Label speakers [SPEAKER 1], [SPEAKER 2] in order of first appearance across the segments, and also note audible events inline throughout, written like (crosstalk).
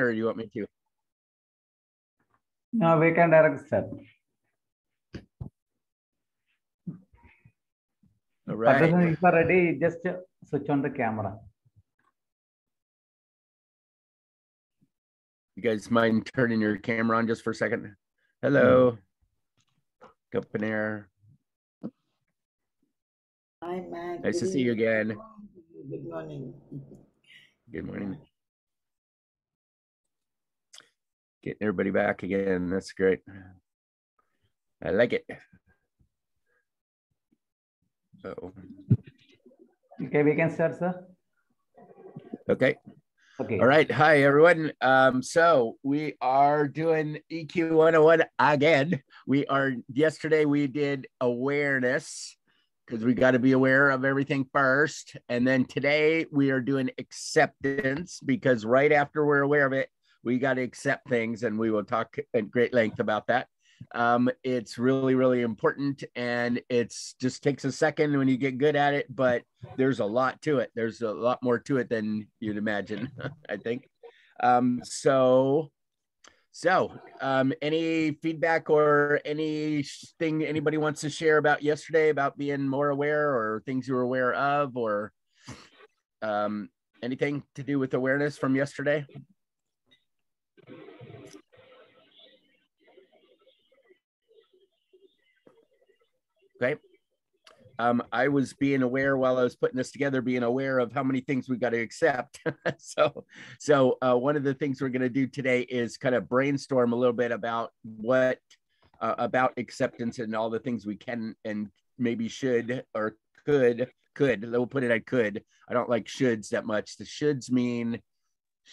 [SPEAKER 1] or do you want me to?
[SPEAKER 2] No, we can direct, sir.
[SPEAKER 1] All
[SPEAKER 2] Patricia,
[SPEAKER 1] right.
[SPEAKER 2] if you are ready, just switch on the camera.
[SPEAKER 1] You guys mind turning your camera on just for a second? Hello. Up in air.
[SPEAKER 3] Hi, Matt.
[SPEAKER 1] Nice to
[SPEAKER 3] Good
[SPEAKER 1] see you again.
[SPEAKER 3] Good morning.
[SPEAKER 1] Good morning. Getting everybody back again. That's great. I like it. Oh,
[SPEAKER 2] Okay, we can start, sir.
[SPEAKER 1] okay.
[SPEAKER 2] Okay.
[SPEAKER 1] All right. Hi, everyone. Um, so we are doing EQ 101 again. We are, yesterday we did awareness because we got to be aware of everything first. And then today we are doing acceptance because right after we're aware of it, we got to accept things and we will talk at great length about that. Um, it's really, really important and it's just takes a second when you get good at it, but there's a lot to it. There's a lot more to it than you'd imagine, (laughs) I think. Um, so, so um, any feedback or anything anybody wants to share about yesterday about being more aware or things you were aware of or um, anything to do with awareness from yesterday? Okay. Um, I was being aware while I was putting this together, being aware of how many things we've got to accept. (laughs) so, so uh, one of the things we're going to do today is kind of brainstorm a little bit about what uh, about acceptance and all the things we can and maybe should or could could. We'll put it at could. I don't like shoulds that much. The shoulds mean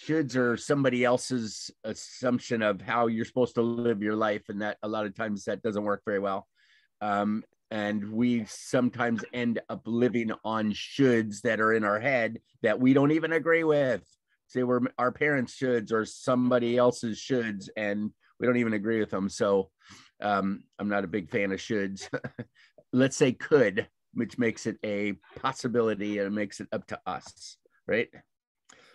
[SPEAKER 1] shoulds are somebody else's assumption of how you're supposed to live your life, and that a lot of times that doesn't work very well. Um, and we sometimes end up living on shoulds that are in our head that we don't even agree with. Say we're our parents' shoulds or somebody else's shoulds, and we don't even agree with them. So um, I'm not a big fan of shoulds. (laughs) Let's say could, which makes it a possibility and makes it up to us, right?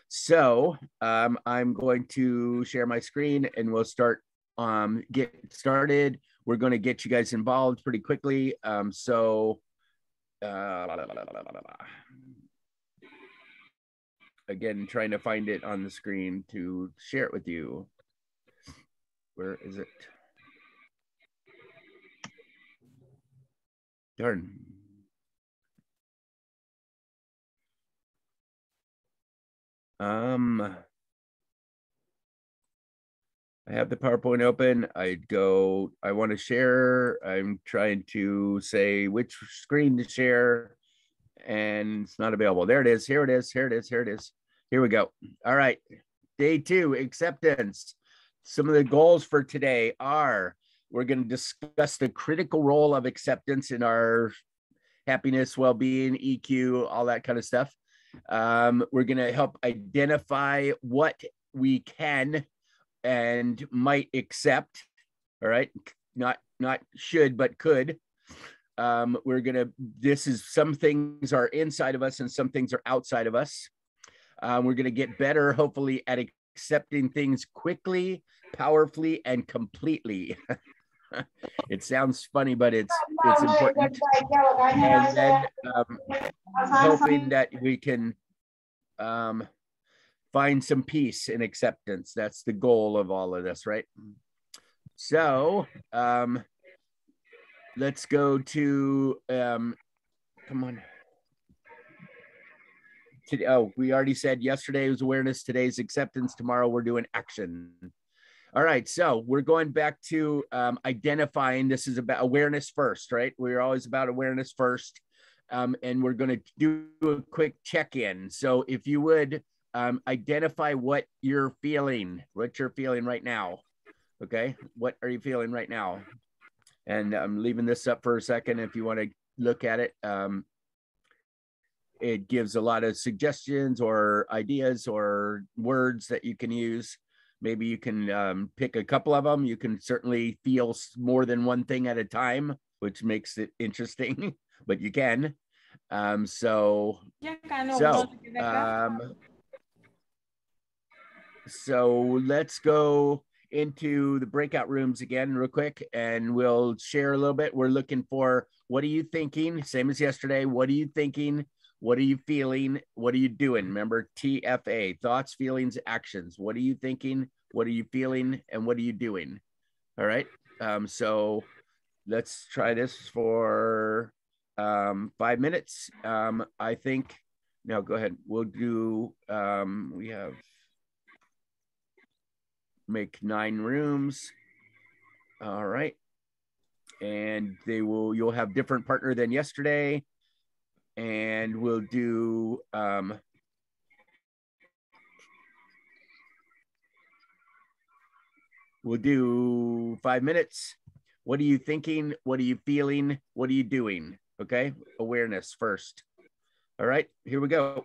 [SPEAKER 1] So um, I'm going to share my screen and we'll start um, get started. We're going to get you guys involved pretty quickly. Um, so, uh, again, trying to find it on the screen to share it with you. Where is it? Darn. Um, I have the PowerPoint open. I'd go, I want to share. I'm trying to say which screen to share and it's not available. There it is. Here it is. Here it is. Here it is. Here we go. All right. Day two, acceptance. Some of the goals for today are we're going to discuss the critical role of acceptance in our happiness, well being, EQ, all that kind of stuff. Um, we're going to help identify what we can and might accept all right not not should but could um we're gonna this is some things are inside of us and some things are outside of us. Um, we're gonna get better hopefully at accepting things quickly powerfully and completely. (laughs) It sounds funny but it's it's important. And then um, hoping that we can um find some peace and acceptance. That's the goal of all of this, right? So um, let's go to, um, come on. Today, oh, we already said yesterday was awareness, today's acceptance, tomorrow we're doing action. All right, so we're going back to um, identifying. This is about awareness first, right? We're always about awareness first. Um, and we're going to do a quick check in. So, if you would um, identify what you're feeling, what you're feeling right now. Okay. What are you feeling right now? And I'm leaving this up for a second. If you want to look at it, um, it gives a lot of suggestions or ideas or words that you can use. Maybe you can um, pick a couple of them. You can certainly feel more than one thing at a time, which makes it interesting, (laughs) but you can. Um, so, yeah so um, so let's go into the breakout rooms again real quick and we'll share a little bit. We're looking for what are you thinking? Same as yesterday. What are you thinking? What are you feeling? What are you doing? Remember TFA thoughts, feelings, actions. What are you thinking? What are you feeling? And what are you doing? All right. Um, so let's try this for um, five minutes. Um, I think, no, go ahead. We'll do, um, we have make nine rooms. All right. And they will, you'll have different partner than yesterday. And we'll do, um, we'll do five minutes. What are you thinking? What are you feeling? What are you doing? Okay. Awareness first. All right. Here we go.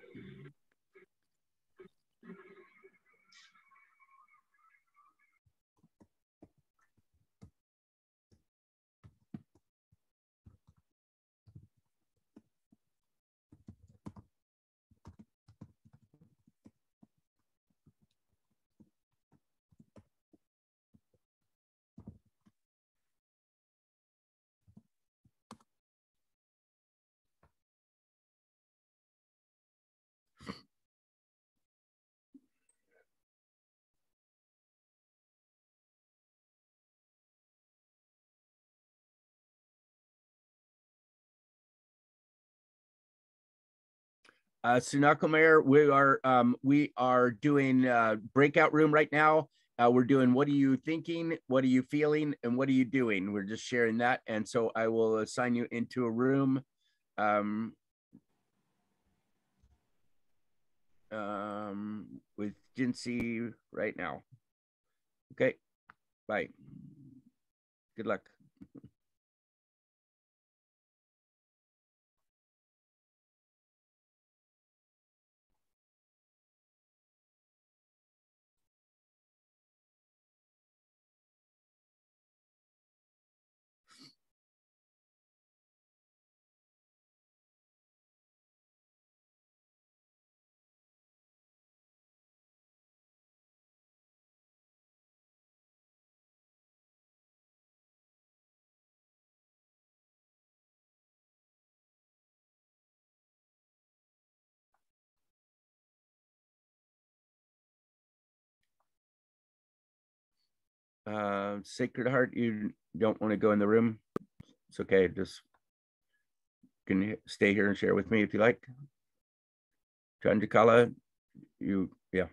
[SPEAKER 1] Uh, Sunakumair, we are um, we are doing uh, breakout room right now. Uh, we're doing what are you thinking, what are you feeling, and what are you doing? We're just sharing that, and so I will assign you into a room. Um, um, with Jinsey right now. Okay, bye. Good luck. Uh, Sacred Heart, you don't want to go in the room. It's okay. Just can stay here and share with me if you like. Chanjakala, you, yeah.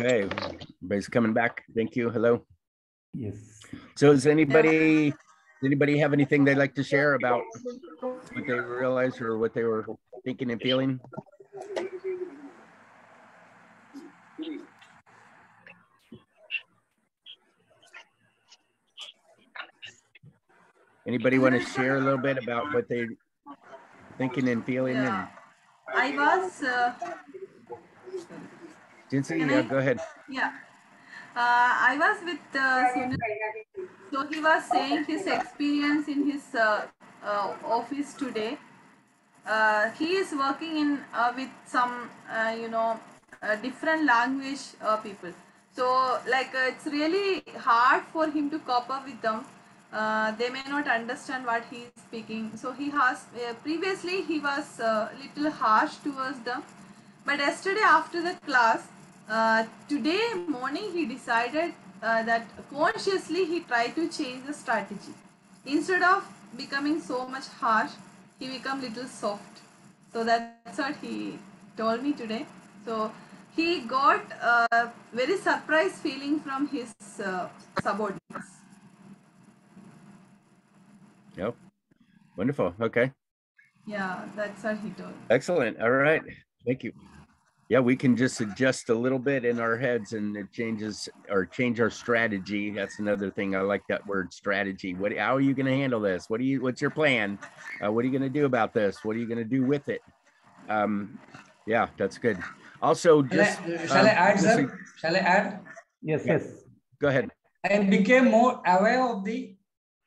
[SPEAKER 1] Okay, everybody's coming back. Thank you. Hello.
[SPEAKER 2] Yes.
[SPEAKER 1] So is anybody, anybody have anything they'd like to share about what they realized or what they were thinking and feeling? Anybody want to share a little bit about what they thinking and feeling and
[SPEAKER 4] Yeah. I was, uh, Can
[SPEAKER 1] yeah,
[SPEAKER 4] I-
[SPEAKER 1] go ahead.
[SPEAKER 4] yeah, I was with uh, Sunil. So he was saying his experience in his uh, uh, office today. Uh, he is working in uh, with some, uh, you know, uh, different language uh, people. So like uh, it's really hard for him to cope up with them. Uh, they may not understand what he is speaking. So he has uh, previously he was a little harsh towards them. But yesterday after the class, uh, today morning he decided uh, that consciously he tried to change the strategy. Instead of becoming so much harsh, he become little soft. So that's what he told me today. So he got a very surprised feeling from his uh, subordinates.
[SPEAKER 1] Yep. Wonderful. Okay.
[SPEAKER 4] Yeah, that's what he told.
[SPEAKER 1] Excellent. All right. Thank you. Yeah, we can just adjust a little bit in our heads and it changes or change our strategy. That's another thing. I like that word strategy. What, how are you going to handle this? What do you, what's your plan? Uh, what are you going to do about this? What are you going to do with it? Um, yeah, that's good. Also,
[SPEAKER 5] Shall
[SPEAKER 1] just,
[SPEAKER 5] I, shall I
[SPEAKER 1] um,
[SPEAKER 5] add, sir? Shall I add?
[SPEAKER 2] Yes,
[SPEAKER 1] Yeah.
[SPEAKER 2] yes.
[SPEAKER 1] go ahead.
[SPEAKER 5] I became more aware of the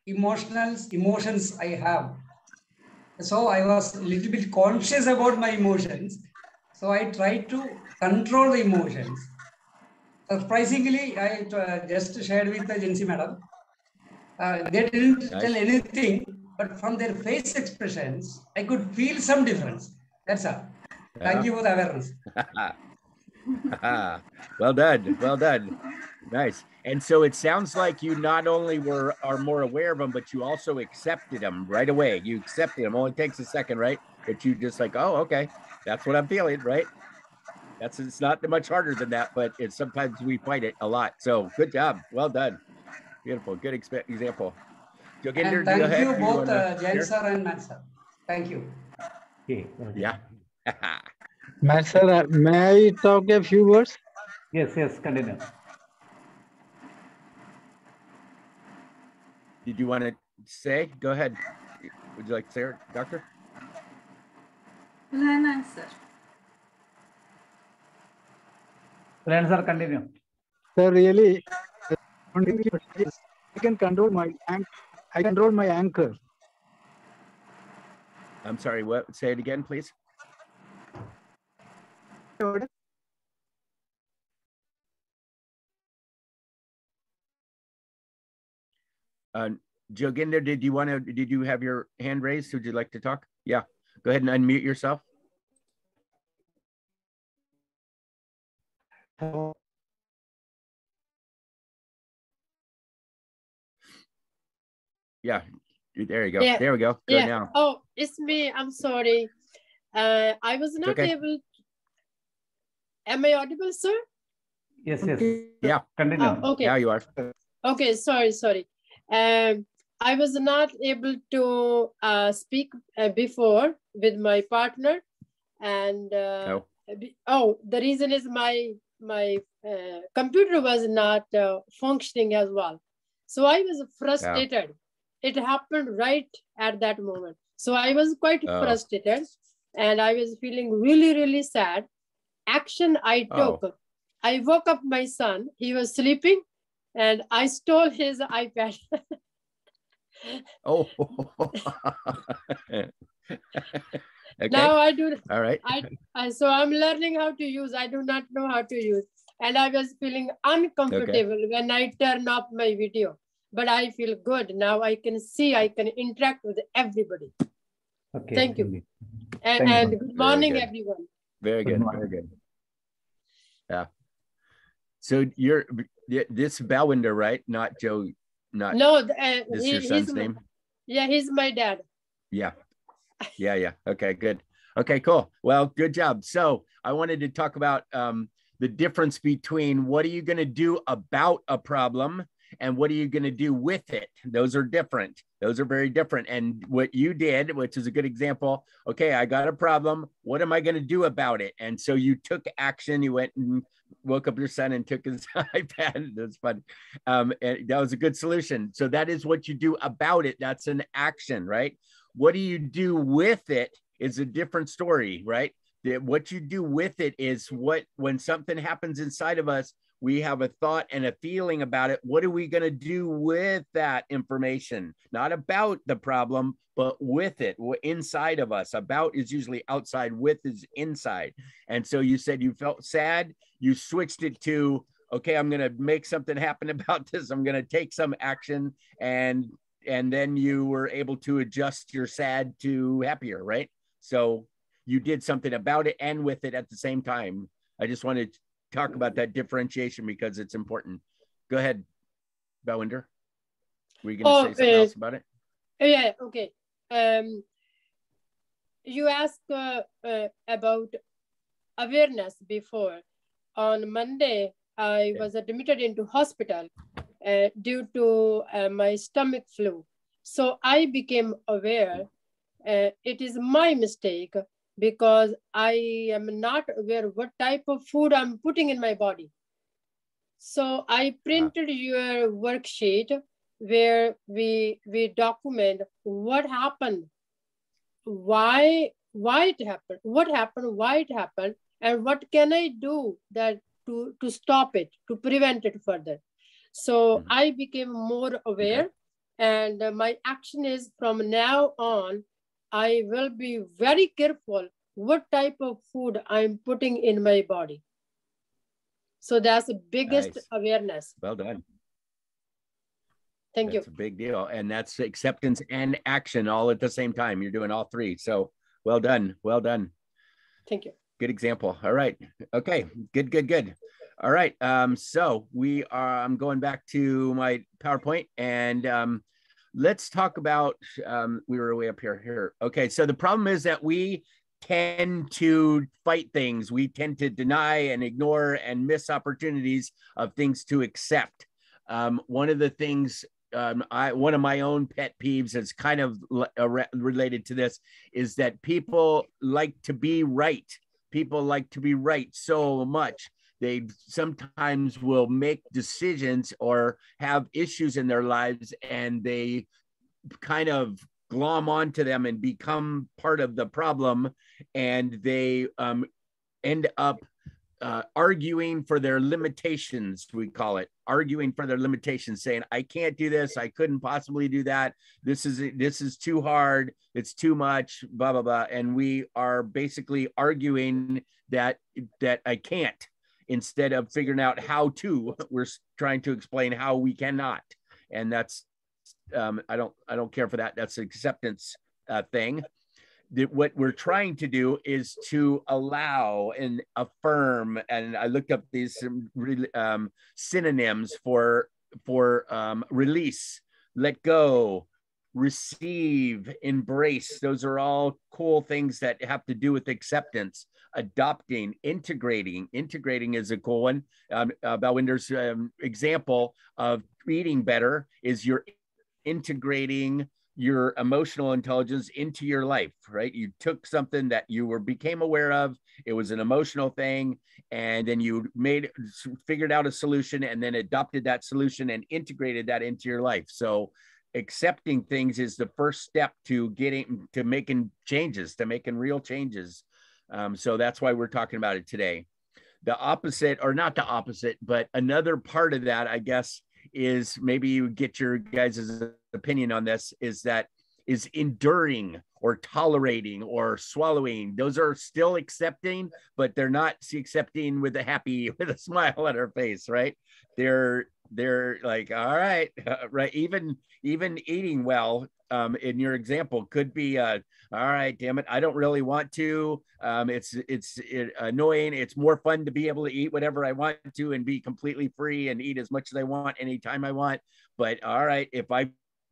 [SPEAKER 5] emotional emotions I have. So I was a little bit conscious about my emotions. So I tried to control the emotions. Surprisingly, I uh, just shared with the agency madam. Uh, they didn't
[SPEAKER 1] Nice.
[SPEAKER 5] tell anything, but from their face expressions, I could feel some difference. That's all.
[SPEAKER 1] Yeah.
[SPEAKER 5] Thank you for the awareness. (laughs)
[SPEAKER 1] well done. Well done. Nice. And so it sounds like you not only were are more aware of them, but you also accepted them right away. You accepted them. Only takes a second, right? But you just like, oh, okay, that's what I'm feeling, right? That's it's not much harder than that, but it's sometimes we fight it a lot. So good job. Well done. Beautiful. Good expe- example. Joginder,
[SPEAKER 5] And
[SPEAKER 1] go
[SPEAKER 5] thank you
[SPEAKER 1] You
[SPEAKER 5] both,
[SPEAKER 1] wanna
[SPEAKER 5] uh, Jain sir and Matt sir. Thank you.
[SPEAKER 2] Okay. okay.
[SPEAKER 1] Yeah. (laughs)
[SPEAKER 6] Matt sir, uh, may I talk a few words?
[SPEAKER 2] Yes, yes, continue.
[SPEAKER 1] Did you want to say? Go ahead. Would you like to say it, Doctor?
[SPEAKER 4] Will I answer?
[SPEAKER 2] Learn, sir, continue.
[SPEAKER 6] Sir, really, only yes, I can control my anch- I control my anchor.
[SPEAKER 1] I'm sorry. What? Say it again, please. Uh, Joginder, did you want to, did you have your hand raised? Would you like to talk? Yeah, go ahead and unmute yourself. Yeah, there you go.
[SPEAKER 7] Yeah,
[SPEAKER 1] There we go. Good
[SPEAKER 7] yeah.
[SPEAKER 1] now.
[SPEAKER 7] Oh, it's me. I'm sorry. Uh, I was not
[SPEAKER 1] okay.
[SPEAKER 7] able. Am I audible, sir?
[SPEAKER 2] Yes, yes.
[SPEAKER 1] Yeah.
[SPEAKER 2] Continue.
[SPEAKER 7] Oh, okay.
[SPEAKER 1] Now you are.
[SPEAKER 7] Okay. Sorry. Sorry. Um, I was not able to uh, speak uh, before with my partner, and uh, be- oh, the reason is my my uh, computer was not uh, functioning as well. So I was frustrated. It happened right at that moment. So I was quite
[SPEAKER 1] Oh.
[SPEAKER 7] frustrated, and I was feeling really really sad. Action I
[SPEAKER 1] Oh.
[SPEAKER 7] took. I woke up my son. He was sleeping, and I stole his iPad. (laughs)
[SPEAKER 1] Oh. (laughs) (laughs) (laughs) okay.
[SPEAKER 7] Now I do.
[SPEAKER 1] All right.
[SPEAKER 7] I, I so I'm learning how to use. I do not know how to use, and I was feeling uncomfortable when I turn off my video. But I feel good now. I can see. I can interact with everybody.
[SPEAKER 2] Okay.
[SPEAKER 7] Thank you. And,
[SPEAKER 2] Thank you.
[SPEAKER 7] good morning,
[SPEAKER 1] good.
[SPEAKER 7] everyone.
[SPEAKER 1] Very
[SPEAKER 2] Good
[SPEAKER 1] good. Very good. Yeah. So you're this Balwinder, right? Not Joe. Not
[SPEAKER 7] No, uh,
[SPEAKER 1] this
[SPEAKER 7] he-
[SPEAKER 1] your
[SPEAKER 7] he's
[SPEAKER 1] son's
[SPEAKER 7] my-
[SPEAKER 1] name.
[SPEAKER 7] Yeah, he's my dad.
[SPEAKER 1] Yeah. Yeah, yeah. Okay, good. Okay, cool. Well, good job. So I wanted to talk about um, the difference between what are you going to do about a problem and what are you going to do with it. Those are different. Those are very different. And what you did, which is a good example, okay, I got a problem. What am I going to do about it? And so you took action. You went and woke up your son and took his (laughs) iPad. That's fun. Um, and that was a good solution. So that is what you do about it. That's an action, right? What do you do with it is a different story, right? That what you do with it is what when something happens inside of us, we have a thought and a feeling about it. What are we going to do with that information? Not about the problem, but with it inside of us. About is usually outside, with is inside. And so you said you felt sad, you switched it to, okay, I'm going to make something happen (laughs) about this. I'm going to take some action and and then you were able to adjust your sad to happier, right? So you did something about it and with it at the same time. I just wanted to talk about that differentiation because it's important. Go ahead, Balwinder. Were you going to
[SPEAKER 7] Oh,
[SPEAKER 1] say something
[SPEAKER 7] uh,
[SPEAKER 1] else about it?
[SPEAKER 7] Yeah, okay. Um, you asked uh, uh, about awareness before. On Monday, I was admitted into hospital uh, due to uh, my stomach flu. So I became aware. Uh, it is my mistake because I am not aware what type of food I'm putting in my body. So I printed your worksheet where we we document what happened, why why it happened, what happened, why it happened, and what can I do that to to stop it, to prevent it further. So
[SPEAKER 1] Mhm.
[SPEAKER 7] I became more aware, and uh, my action is from now on, I will be very careful what type of food I'm putting in my body. So that's the biggest
[SPEAKER 1] Nice.
[SPEAKER 7] awareness.
[SPEAKER 1] Well done.
[SPEAKER 7] Thank you.
[SPEAKER 1] That's a big deal. And that's acceptance and action all at the same time. You're doing all three. So well done. Well done.
[SPEAKER 7] Thank you.
[SPEAKER 1] Good example. All right. Okay. Good, good, good. All right. Um, so we are, I'm going back to my PowerPoint and um, let's talk about, um, we were way up here, here. Okay. So the problem is that we tend to fight things. We tend to deny and ignore and miss opportunities of things to accept. Um, one of the things um, I one of my own pet peeves is kind of uh, re- related to this is that people like to be right. People like to be right so much. They sometimes will make decisions or have issues in their lives and they kind of glom onto them and become part of the problem. And they um, end up uh, arguing for their limitations, we call it. Arguing for their limitations, saying, I can't do this, I couldn't possibly do that. This is this is too hard, it's too much, blah blah blah. And we are basically arguing that that I can't instead of figuring out how to. (laughs) We're trying to explain how we cannot. And that's um, I don't I don't care for that. That's an acceptance uh, thing that what we're trying to do is to allow and affirm and i looked up these um, um, synonyms for for um, release let go receive embrace those are all cool things that have to do with acceptance adopting integrating. Integrating is a cool one. Um, uh, Balwinder's um, example of eating better is you're integrating your emotional intelligence into your life right? You took something that you were became aware of it was an emotional thing and then you made figured out a solution and then adopted that solution and integrated that into your life. So accepting things is the first step to getting to making changes to making real changes. Um, so that's why we're talking about it today. The opposite or not the opposite but another part of that i guess is maybe you get your guys' opinion on this is that is enduring or tolerating or swallowing. Those are still accepting but they're not accepting with a happy (laughs) with a smile on our face right? They're they're like all right (laughs) right even even eating well um in your example could be uh all right damn it i don't really want to um it's it's it, annoying it's more fun to be able to eat whatever i want to and be completely free and eat as much as i want anytime i want but all right if i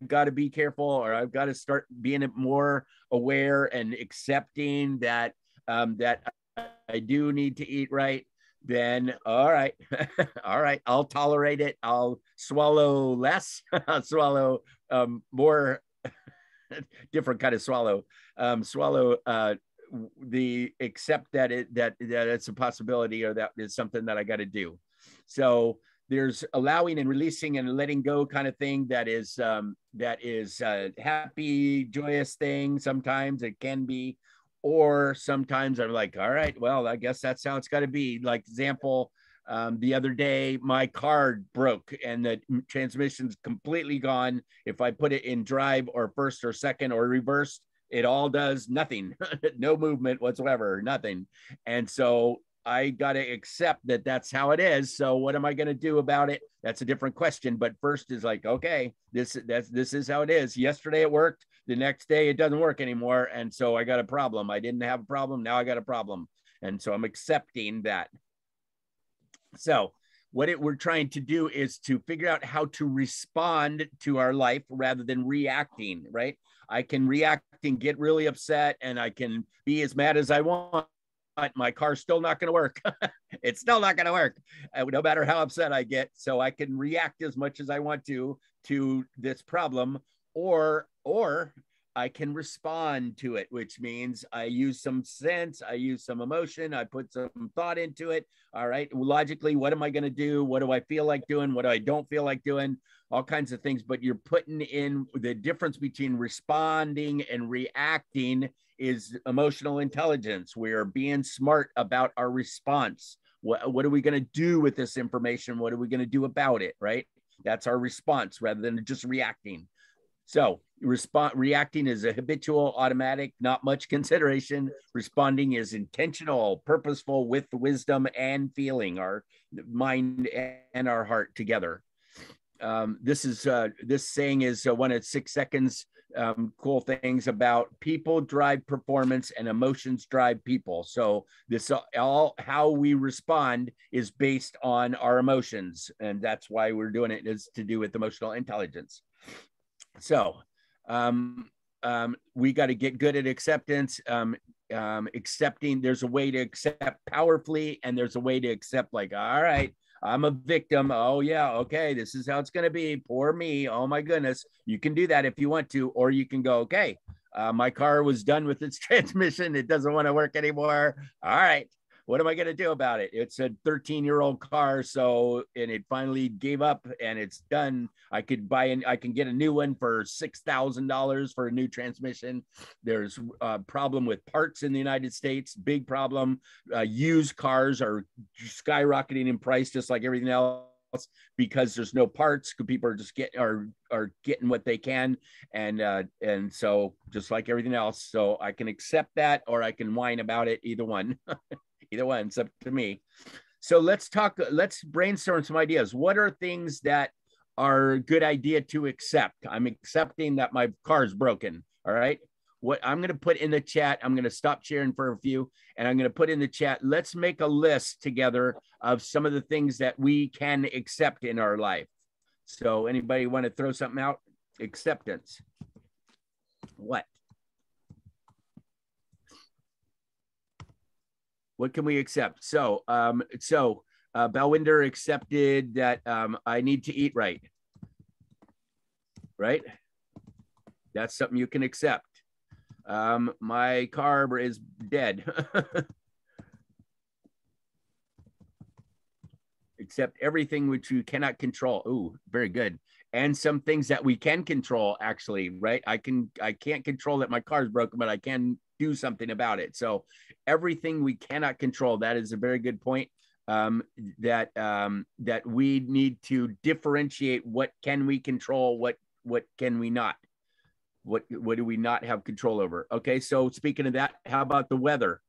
[SPEAKER 1] got to be careful or i've got to start being more aware and accepting that um that i do need to eat right then all right (laughs) all right i'll tolerate it. I'll swallow less (laughs) i'll swallow um, more (laughs) different kind of swallow um, swallow uh, the accept that it that that it's a possibility or that is something that i got to do. So there's allowing and releasing and letting go kind of thing that is um, that is a happy joyous thing sometimes. It can be or sometimes i'm like all right well i guess that's how it's got to be. Like example um, the other day my car broke and the transmission's completely gone. If i put it in drive or first or second or reversed it all does nothing. (laughs) No movement whatsoever nothing. And so i got to accept that that's how it is so what am i going to do about it? That's a different question but first is like okay this that's this is how it is. Yesterday it worked the next day it doesn't work anymore. And so i got a problem. I didn't have a problem. Now i got a problem. And so i'm accepting that. So what it, we're trying to do is to figure out how to respond to our life rather than reacting right? I can react and get really upset and i can be as mad as i want but my car's still not going to work. (laughs) it's still not going to work, uh, no matter how upset I get. So I can react as much as I want to to this problem, or or I can respond to it, which means I use some sense, I use some emotion, I put some thought into it. All right, logically, what am I going to do? What do I feel like doing? What do I don't feel like doing? All kinds of things. But you're putting in the difference between responding and reacting is emotional intelligence. We are being smart about our response. What, what are we going to do with this information? What are we going to do about it? Right? That's our response rather than just reacting. So respond reacting is a habitual automatic not much consideration. Responding is intentional purposeful with wisdom and feeling our mind and our heart together. Um, this is uh, this saying is uh, one of six seconds um, cool things about people drive performance and emotions drive people. So this all how we respond is based on our emotions and that's why we're doing it is to do with emotional intelligence so um, um, we got to get good at acceptance. Um, um, accepting there's a way to accept powerfully, and there's a way to accept like, all right, I'm a victim. Oh yeah, okay, this is how it's gonna be. Poor me. Oh my goodness. You can do that if you want to, or you can go, okay. Uh, my car was done with its (laughs) transmission. It doesn't want to work anymore. All right what am I going to do about it? It's a 13 year old car. So, and it finally gave up and it's done. I could buy an, I can get a new one for $6,000 for a new transmission. There's a problem with parts in the United States, big problem. Uh, used cars are skyrocketing in price, just like everything else because there's no parts people are just get are are getting what they can and uh and so just like everything else so i can accept that or i can whine about it either one (laughs) either one it's up to me. So let's talk let's brainstorm some ideas. What are things that are a good idea to accept? I'm accepting that my car is broken all right? What i'm going to put in the chat i'm going to stop sharing for a few and i'm going to put in the chat let's make a list together of some of the things that we can accept in our life. So anybody want to throw something out? Acceptance. What what can we accept? So, um, so uh, Balwinder accepted that um, I need to eat right. Right? That's something you can accept. Um, my carb is dead. (laughs) Accept everything which you cannot control. Ooh, very good. And some things that we can control, actually, right? I can I can't control that my car's broken, but I can do something about it. So everything we cannot control, that is a very good point. Um, that um, that we need to differentiate what can we control, what what can we not, what what do we not have control over. Okay, so speaking of that, how about the weather?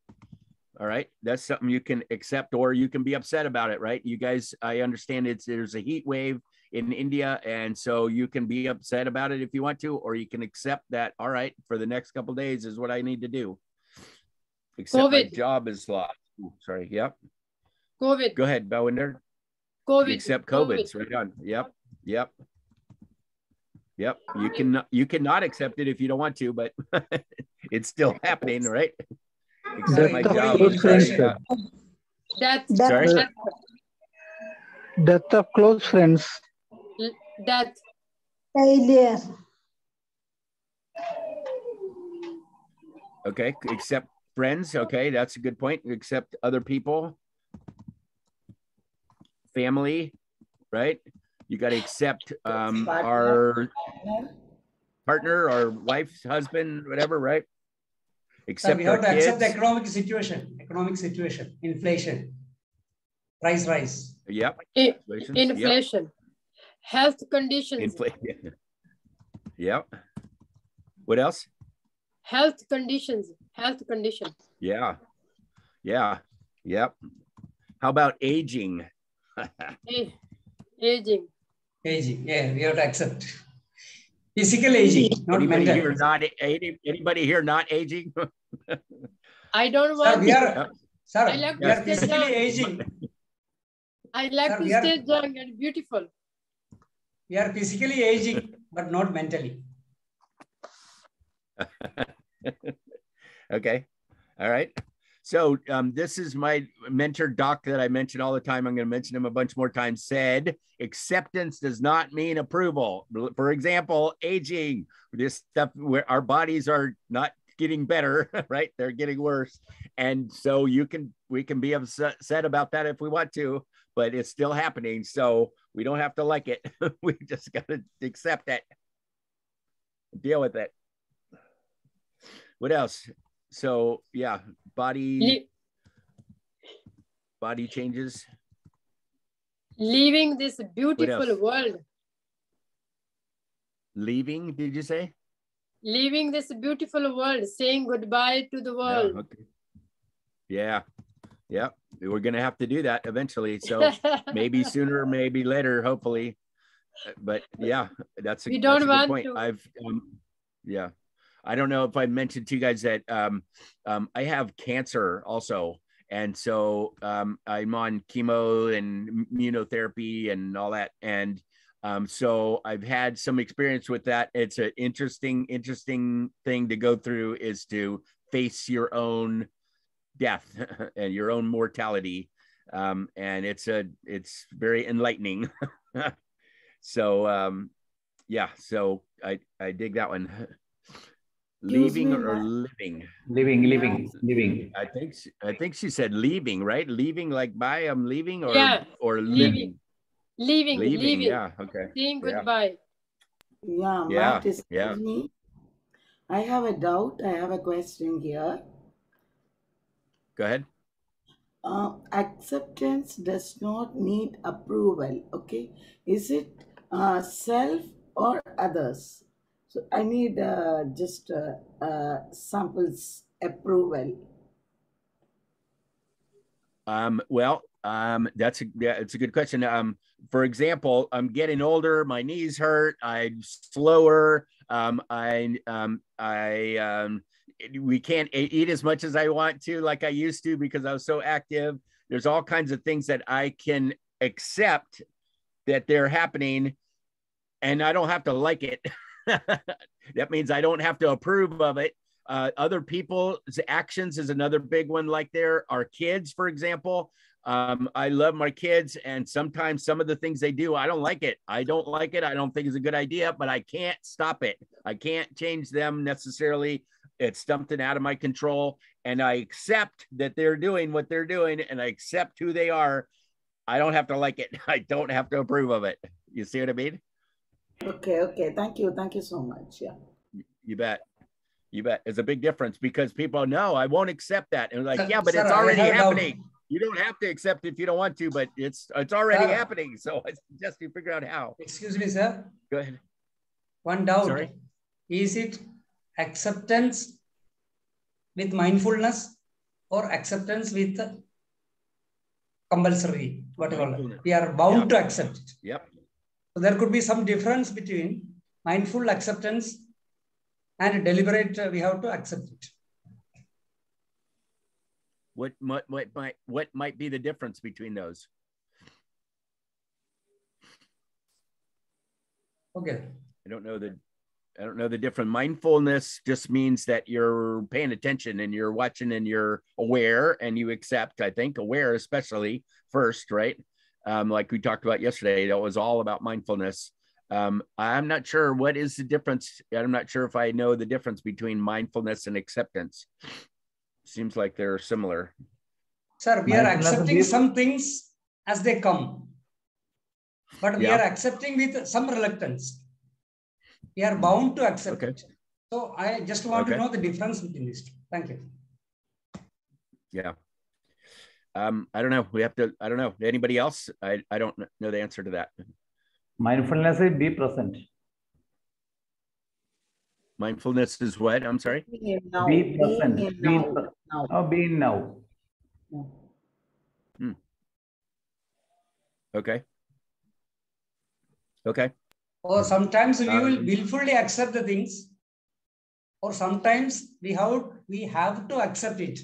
[SPEAKER 1] All right, that's something you can accept or you can be upset about it, right? You guys, I understand it's there's a heat wave in India. And so you can be upset about it if you want to, or you can accept that, all right, for the next couple days is what I need to do. Except my job is lost. Ooh, Sorry. Yep.
[SPEAKER 7] COVID,
[SPEAKER 1] Go ahead, Balwinder.
[SPEAKER 7] COVID,
[SPEAKER 1] Except COVID's right on. Yep. Yep. Yep. You can you cannot accept it if you don't want to, but (laughs) it's still happening, right? Except my job.
[SPEAKER 6] close
[SPEAKER 1] is
[SPEAKER 6] friends,
[SPEAKER 1] right
[SPEAKER 6] sir.
[SPEAKER 1] now.
[SPEAKER 7] Death,
[SPEAKER 1] Sorry?
[SPEAKER 7] death,
[SPEAKER 6] Death of close friends.
[SPEAKER 7] death,
[SPEAKER 3] Failure.
[SPEAKER 1] Okay, accept friends. Okay, that's a good point. Accept other people, family, right? You got to accept (laughs) um, our (laughs) partner, our wife's husband, whatever, right?
[SPEAKER 5] Except
[SPEAKER 1] Accept
[SPEAKER 5] we have to accept the economic situation, economic situation, inflation, price rise.
[SPEAKER 1] Yep.
[SPEAKER 7] i-
[SPEAKER 1] Inflation. Yep.
[SPEAKER 7] health conditions,
[SPEAKER 1] Inflation. (laughs) Yep. What else?
[SPEAKER 7] health conditions, health conditions.
[SPEAKER 1] Yeah. Yeah. Yep. How about aging? (laughs)
[SPEAKER 7] Aging,
[SPEAKER 5] Aging, yeah, we have to accept. Physical aging, not
[SPEAKER 1] anybody
[SPEAKER 5] mental.
[SPEAKER 1] here not any, anybody here not aging? (laughs)
[SPEAKER 7] I don't
[SPEAKER 5] Sir,
[SPEAKER 7] want
[SPEAKER 5] we
[SPEAKER 7] to,
[SPEAKER 5] are, sir,
[SPEAKER 7] I like
[SPEAKER 5] we are
[SPEAKER 7] to stay
[SPEAKER 5] physically
[SPEAKER 7] young.
[SPEAKER 5] aging.
[SPEAKER 7] I like
[SPEAKER 5] Sir,
[SPEAKER 7] to
[SPEAKER 5] we are-
[SPEAKER 7] stay young and beautiful.
[SPEAKER 5] We are physically aging, but not mentally. (laughs)
[SPEAKER 1] okay. All right. So um, this is my mentor, Doc, that I mention all the time. I'm going to mention him a bunch more times. Said acceptance does not mean approval. For example, aging. This stuff where our bodies are not getting better, (laughs) right? They're getting worse, and so you can we can be upset about that if we want to, but it's still happening. So we don't have to like it. (laughs) we just got to accept it, deal with it. What else? So yeah, body body changes.
[SPEAKER 7] leaving this beautiful world,
[SPEAKER 1] Leaving, did you say?
[SPEAKER 7] leaving this beautiful world, saying goodbye to the world.
[SPEAKER 1] Yeah, okay. Yeah. Yeah. We're gonna have to do that eventually. So (laughs) maybe sooner, maybe later, hopefully. But yeah, that's a,
[SPEAKER 7] We don't want
[SPEAKER 1] point.
[SPEAKER 7] to.
[SPEAKER 1] I've um, yeah. I don't know if I mentioned to you guys that um, um, I have cancer also. And so um, I'm on chemo and immunotherapy and all that. And um, so I've had some experience with that. It's an interesting, interesting thing to go through is to face your own death (laughs) and your own mortality. Um, and it's a, it's very enlightening. (laughs) so um, yeah, so I, I dig that one. (laughs) Leaving or
[SPEAKER 3] Matt.
[SPEAKER 1] living?
[SPEAKER 2] Living, living, living.
[SPEAKER 1] I think she, I think she said leaving, right? Leaving like bye, I'm leaving or
[SPEAKER 7] Yeah,
[SPEAKER 1] or
[SPEAKER 7] leaving.
[SPEAKER 1] living.
[SPEAKER 7] leaving,
[SPEAKER 1] Leaving,
[SPEAKER 7] leaving,
[SPEAKER 1] yeah, okay.
[SPEAKER 7] saying
[SPEAKER 1] Yeah.
[SPEAKER 7] goodbye.
[SPEAKER 3] Yeah,
[SPEAKER 1] Yeah,
[SPEAKER 3] Matt
[SPEAKER 1] yeah.
[SPEAKER 3] me. I have a doubt. I have a question here.
[SPEAKER 1] Go ahead.
[SPEAKER 3] Uh, acceptance does not need approval. Okay, is it uh, self or others? So I need uh, just uh, uh, samples approval.
[SPEAKER 1] Um, well, um, that's a yeah, it's a good question. Um, for example, I'm getting older, my knees hurt, I'm slower, um, I um, I um, we can't eat as much as I want to, like I used to, because I was so active. There's all kinds of things that I can accept that they're happening, and I don't have to like it. (laughs) (laughs) that means I don't have to approve of it. Uh, other people's actions is another big one, like there. are kids, for example. Um, I love my kids, and sometimes some of the things they do, I don't like it. I don't like it. I don't think it's a good idea, but I can't stop it. I can't change them necessarily. It's something out of my control, and I accept that they're doing what they're doing, and I accept who they are. I don't have to like it. (laughs) I don't have to approve of it. You see what I mean?
[SPEAKER 3] Okay, okay. Thank you. Thank you so much. Yeah.
[SPEAKER 1] You bet. You bet. It's a big difference because people know I won't accept that. And like,
[SPEAKER 5] uh,
[SPEAKER 1] yeah, but
[SPEAKER 5] sir,
[SPEAKER 1] it's already
[SPEAKER 5] have doubt.
[SPEAKER 1] happening. You don't have to accept if you don't want to, but it's it's already
[SPEAKER 5] Sir.
[SPEAKER 1] happening. So (laughs) I suggest you figure out how.
[SPEAKER 5] Excuse me, sir.
[SPEAKER 1] Go ahead.
[SPEAKER 5] One doubt.
[SPEAKER 1] Sorry?
[SPEAKER 5] Is it acceptance with mindfulness or acceptance with compulsory? What you call it? We are bound
[SPEAKER 1] Yeah.
[SPEAKER 5] to accept it.
[SPEAKER 1] Yep.
[SPEAKER 5] So there could be some difference between mindful acceptance and deliberate, uh, we have to accept it.
[SPEAKER 1] What, what, what might, what might be the difference between those?
[SPEAKER 5] Okay.
[SPEAKER 1] I don't know the, I don't know the different. Mindfulness just means that you're paying attention and you're watching and you're aware and you accept. I think aware, especially first, right? Um, like we talked about yesterday, that was all about mindfulness. Um, I'm not sure what is the difference. I'm not sure if I know the difference between mindfulness and acceptance. Seems like they're similar.
[SPEAKER 5] Sir, we are accepting some things as they come, but we
[SPEAKER 1] Yeah.
[SPEAKER 5] are accepting with some reluctance. We are bound to accept
[SPEAKER 1] Okay.
[SPEAKER 5] So I just want to know the difference between these two. Thank you.
[SPEAKER 1] Yeah. Um, I don't know. We have to, I don't know. Anybody else? I, I don't know the answer to that.
[SPEAKER 2] Mindfulness is be present.
[SPEAKER 1] Mindfulness is what? I'm sorry.
[SPEAKER 3] Being in now,
[SPEAKER 2] Be
[SPEAKER 3] being
[SPEAKER 2] present.
[SPEAKER 3] in
[SPEAKER 2] Be
[SPEAKER 3] now, now.
[SPEAKER 2] Oh, be in now.
[SPEAKER 1] Okay. Okay.
[SPEAKER 5] Or sometimes we will
[SPEAKER 1] Um,
[SPEAKER 5] willfully accept the things, or sometimes we have we have to accept it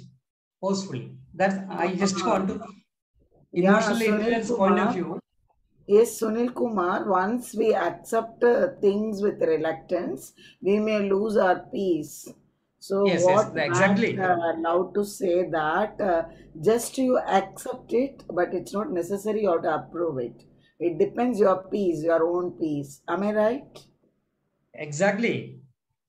[SPEAKER 5] forcefully. That I just want to
[SPEAKER 3] Yeah,
[SPEAKER 5] emotional
[SPEAKER 3] Sunil
[SPEAKER 5] intelligence point of
[SPEAKER 3] Kumar.
[SPEAKER 5] view.
[SPEAKER 3] Yes, Sunil Kumar, once we accept uh, things with reluctance, we may lose our peace. So
[SPEAKER 5] Yes, yes,
[SPEAKER 3] what
[SPEAKER 5] exactly.
[SPEAKER 3] Matt, uh, allowed to say that uh, just you accept it, but it's not necessary you have to approve it. It depends your peace, your own peace. Am I right?
[SPEAKER 5] Exactly.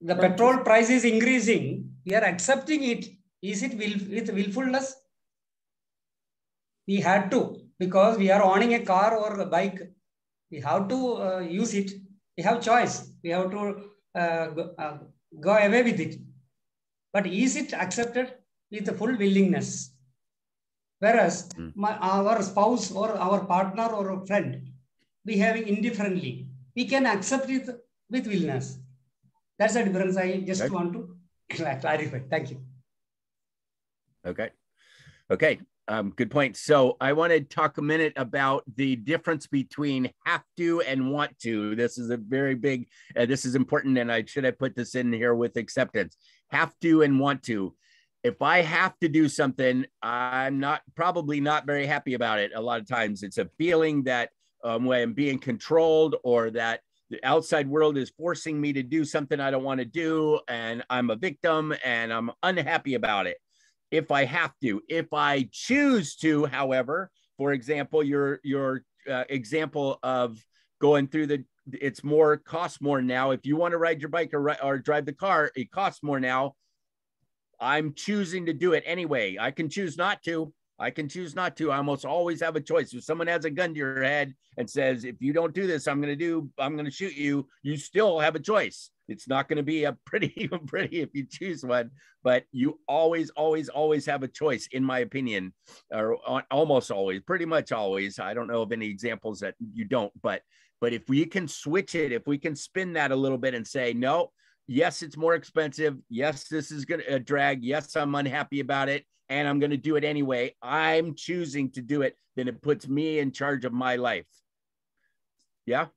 [SPEAKER 5] The
[SPEAKER 3] Thank you.
[SPEAKER 5] petrol price is increasing. We are accepting it. Is it will, with willfulness? We had to because we are owning a car or a bike. We have to uh, use it. We have choice. We have to uh, go, uh, go away with it. But is it accepted with a full willingness? Whereas
[SPEAKER 1] Mm.
[SPEAKER 5] my, our spouse or our partner or a friend behaving indifferently, we can accept it with willingness. That's the difference. I just
[SPEAKER 1] Okay.
[SPEAKER 5] want to (coughs) clarify. Thank you.
[SPEAKER 1] Okay. Okay. Um, good point. So I want to talk a minute about the difference between have to and want to. This is a very big, uh, this is important. And I should have put this in here with acceptance. Have to and want to. If I have to do something, I'm not probably not very happy about it. A lot of times it's a feeling that um, when I'm being controlled or that the outside world is forcing me to do something I don't want to do. And I'm a victim and I'm unhappy about it if I have to. If I choose to, however, for example, your your uh, example of going through the it's more costs more now. If you want to ride your bike or or drive the car, it costs more now. I'm choosing to do it anyway. I can choose not to. I can choose not to. I almost always have a choice. If someone has a gun to your head and says, if you don't do this, I'm going to do, I'm going to shoot you, you still have a choice. It's not going to be a (laughs) pretty, pretty if you choose one, but you always, always, always have a choice, in my opinion, or almost always, pretty much always. I don't know of any examples that you don't, but, but if we can switch it, if we can spin that a little bit and say, no, yes, it's more expensive. Yes, this is going to drag. Yes, I'm unhappy about it and I'm going to do it anyway. I'm choosing to do it. Then it puts me in charge of my life. Yeah.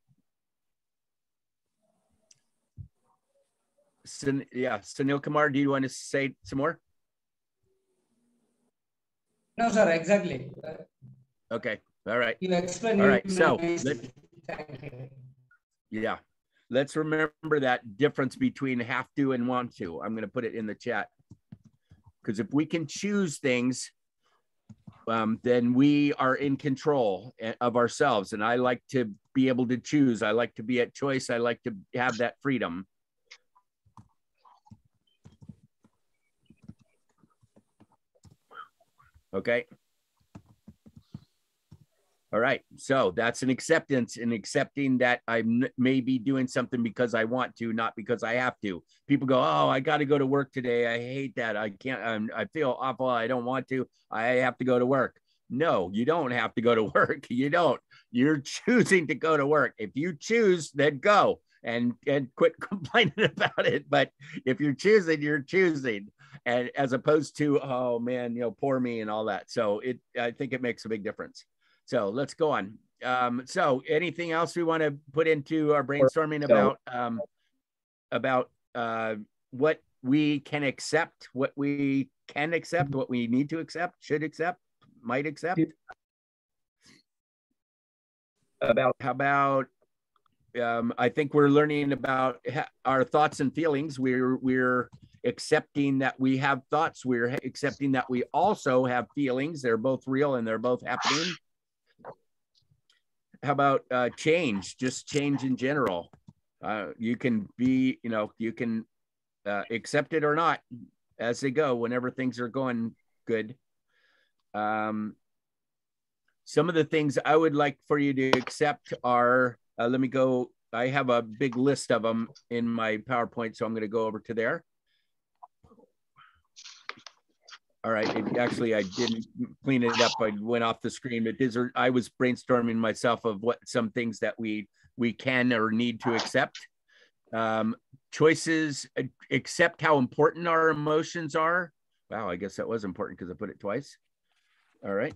[SPEAKER 1] Sun, yeah. Sunil Kumar, do you want to say some more?
[SPEAKER 5] No, sir, exactly.
[SPEAKER 1] Okay. All right.
[SPEAKER 5] you explained.
[SPEAKER 1] All right, so, let- Yeah. Let's remember that difference between have to and want to. I'm going to put it in the chat. Because if we can choose things, um, then we are in control of ourselves. And I like to be able to choose. I like to be at choice. I like to have that freedom. Okay. All right. So that's an acceptance in accepting that I may be doing something because I want to, not because I have to. People go, Oh, I got to go to work today. I hate that. I can't, I'm, I feel awful. I don't want to. I have to go to work. No, you don't have to go to (laughs) work. You don't. You're choosing to go to work. If you choose, then go and and quit (laughs) complaining about it. But if you're choosing, you're choosing. And as opposed to, oh man, you know, poor me and all that. So it I think it makes a big difference. So let's go on. um, so anything else we want to put into our brainstorming about um, about uh, what we can accept, what we can accept, what we need to accept, should accept, might accept? About how about um, I think we're learning about our thoughts and feelings. We're we're accepting that we have thoughts. We're accepting that we also have feelings. They're both real and they're both happening. How about uh, change? Just change in general. Uh, you can be, you know, you can uh, accept it or not as they go whenever things are going good. Um, some of the things I would like for you to accept are, uh, let me go. I have a big list of them in my PowerPoint, so I'm going to go over to there. All right. It, actually, I didn't clean it up. I went off the screen. Is. I was brainstorming myself of what some things that we we can or need to accept. Um, choices accept how important our emotions are. Wow, I guess that was important because I put it twice. All right.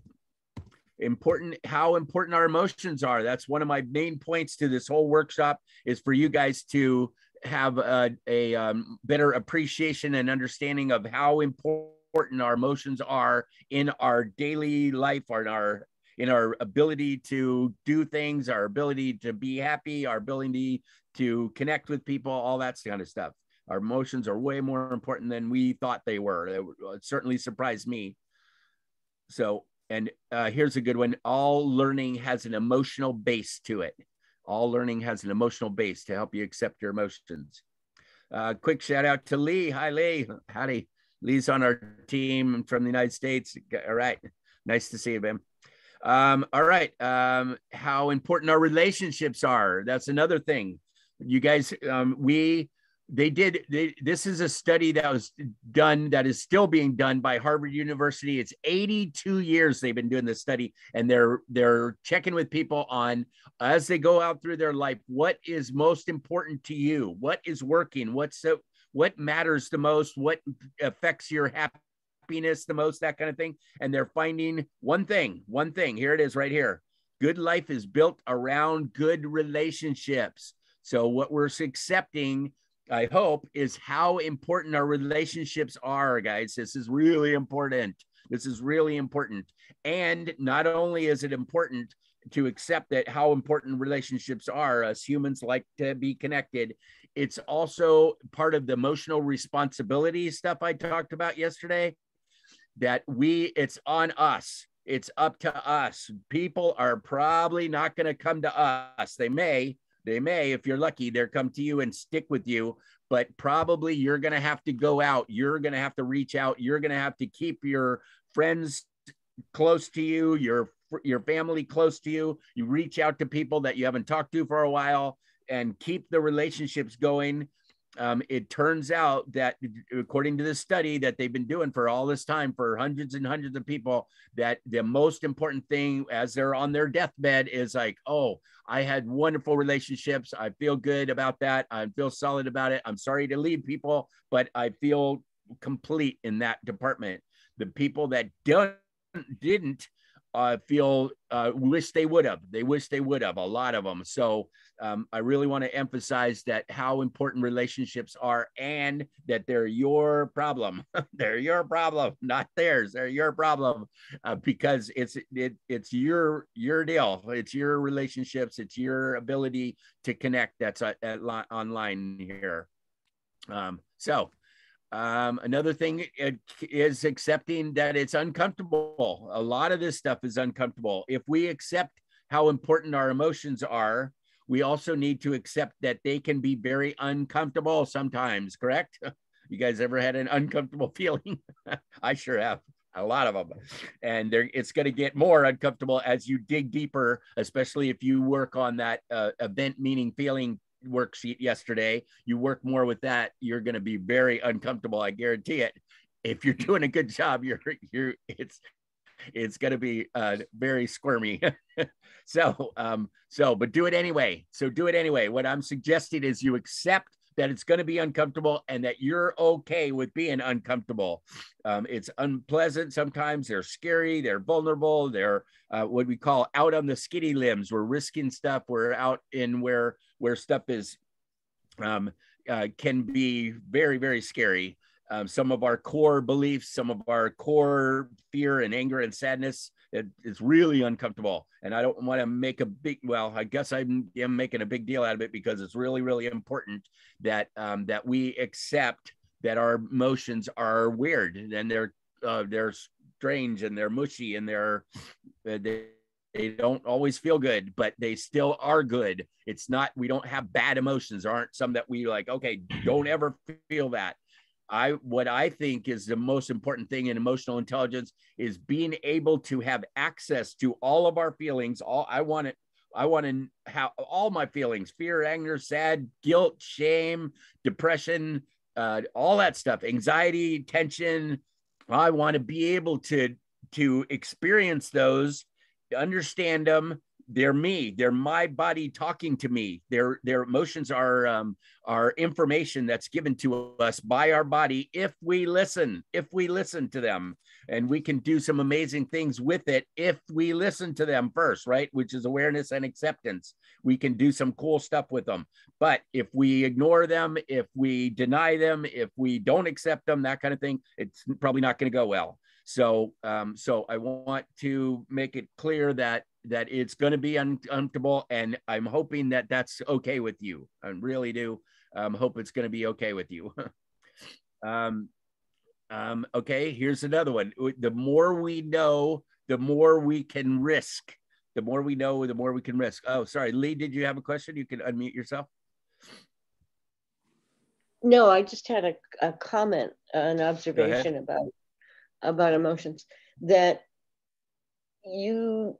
[SPEAKER 1] Important how important our emotions are. That's one of my main points to this whole workshop is for you guys to have a, a um, better appreciation and understanding of how important important our emotions are in our daily life or in our in our ability to do things our ability to be happy our ability to connect with people all that kind of stuff. Our emotions are way more important than we thought they were. It, it certainly surprised me. So and uh, here's a good one. All learning has an emotional base to it. All learning has an emotional base to help you accept your emotions. Uh, quick shout out to lee. Hi lee. Howdy Lee's on our team from the United States. All right. Nice to see you, Ben. Um, all right. Um, how important our relationships are. That's another thing. You guys, um, we, they did, they, this is a study that was done that is still being done by Harvard University. It's 82 years they've been doing this study and they're, they're checking with people on as they go out through their life, what is most important to you? What is working? What's so, what matters the most, what affects your happiness the most, that kind of thing. And they're finding one thing, one thing. Here it is right here. Good life is built around good relationships. So, what we're accepting, I hope, is how important our relationships are, guys. This is really important. This is really important. And not only is it important, to accept that how important relationships are us humans like to be connected it's also part of the emotional responsibility stuff I talked about yesterday that we, it's on us. It's up to us. People are probably not going to come to us. They may, they may, if you're lucky, they'll come to you and stick with you, but probably you're going to have to go out. You're going to have to reach out. You're going to have to keep your friends close to you, your your family close to you. You reach out to people that you haven't talked to for a while and keep the relationships going. Um, it turns out that according to this study that they've been doing for all this time for hundreds and hundreds of people that the most important thing as they're on their deathbed is like oh i had wonderful relationships. I feel good about that. I feel solid about it. I'm sorry to leave people but i feel complete in that department. The people that don't didn't uh, feel uh, wish they would have. They wish they would have. A lot of them. So um, I really want to emphasize that how important relationships are, and that they're your problem. (laughs) they're your problem, (laughs) not theirs. They're your problem uh, because it's it, it's your your deal. It's your relationships. It's your ability to connect. That's at, at online here. Um, so um, another thing is accepting that it's uncomfortable. A lot of this stuff is uncomfortable. If we accept how important our emotions are, we also need to accept that they can be very uncomfortable sometimes, correct? (laughs) You guys ever had an uncomfortable (laughs) feeling? (laughs) I sure have a lot of them and it's going to get more uncomfortable as you dig deeper especially if you work on that uh, event meaning feeling worksheet yesterday, you work more with that, you're going to be very uncomfortable. I guarantee it. If you're (laughs) doing a good job, you're you're it's it's going to be uh, very squirmy. (laughs) so um so but do it anyway. So do it anyway. What I'm suggesting is you accept that it's going to be uncomfortable and that you're okay with being uncomfortable. Um, it's unpleasant sometimes. They're scary. They're vulnerable. They're uh, what we call out on the skinny limbs. We're risking stuff. We're out in where where stuff is um, uh, can be very very scary. Um, some of our core beliefs, some of our core fear and anger and sadness it, it's really uncomfortable. And i don't want to make a big well i guess i'm, making a big deal out of it because it's really really important that um, that we accept that our emotions are weird and they're uh, they're strange and they're mushy and they're uh, they, they don't always feel good but they still are good. It's not we don't have bad emotions. There aren't some that we like okay don't ever feel that I what I think is the most important thing in emotional intelligence is being able to have access to all of our feelings. All I want it, I want to have all my feelings: fear, anger, sad, guilt, shame, depression, uh, all that stuff, anxiety, tension. I want to be able to to experience those, understand them, they're me they're my body talking to me. Their their emotions are um, are information that's given to us by our body if we listen if we listen to them. And we can do some amazing things with it if we listen to them first right? Which is awareness and acceptance. We can do some cool stuff with them. But if we ignore them if we deny them if we don't accept them that kind of thing it's probably not going to go well. So um, so i want to make it clear that that it's going to be uncomfortable and i'm hoping that that's okay with you. I really do. Um, hope it's going to be okay with you. (laughs) Um, um, okay here's another one. The more we know the more we can risk. The more we know the more we can risk. Oh sorry lee did you have a question? You can unmute yourself.
[SPEAKER 8] No i just had a, a comment an observation about about emotions. That you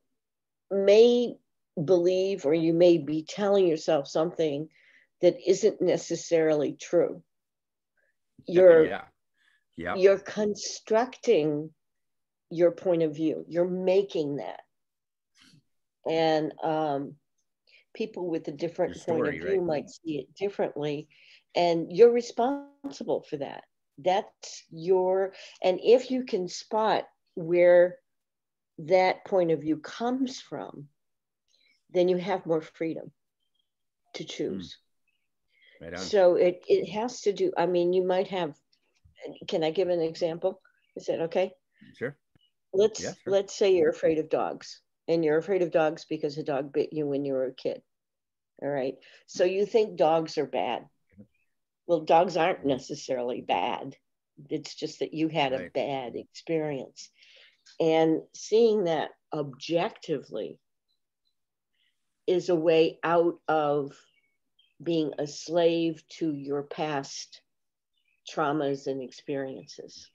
[SPEAKER 8] may believe or you may be telling yourself something that isn't necessarily true. You're
[SPEAKER 1] yeah.
[SPEAKER 8] You're constructing your point of view. You're making that. And um, people with a different story, point of view right? might see it differently. And you're responsible for that. That's your, and if you can spot where that point of view comes from, then you have more freedom to choose. Mm. Right so it, it has to do, I mean, you might have, can I give an example? Is that okay?
[SPEAKER 1] Sure.
[SPEAKER 8] Let's yeah, sure. let's say you're afraid of dogs and you're afraid of dogs because a dog bit you when you were a kid. All right. So you think dogs are bad. Well, dogs aren't necessarily bad. It's just that you had right. a bad experience. And seeing that objectively is a way out of being a slave to your past traumas and experiences.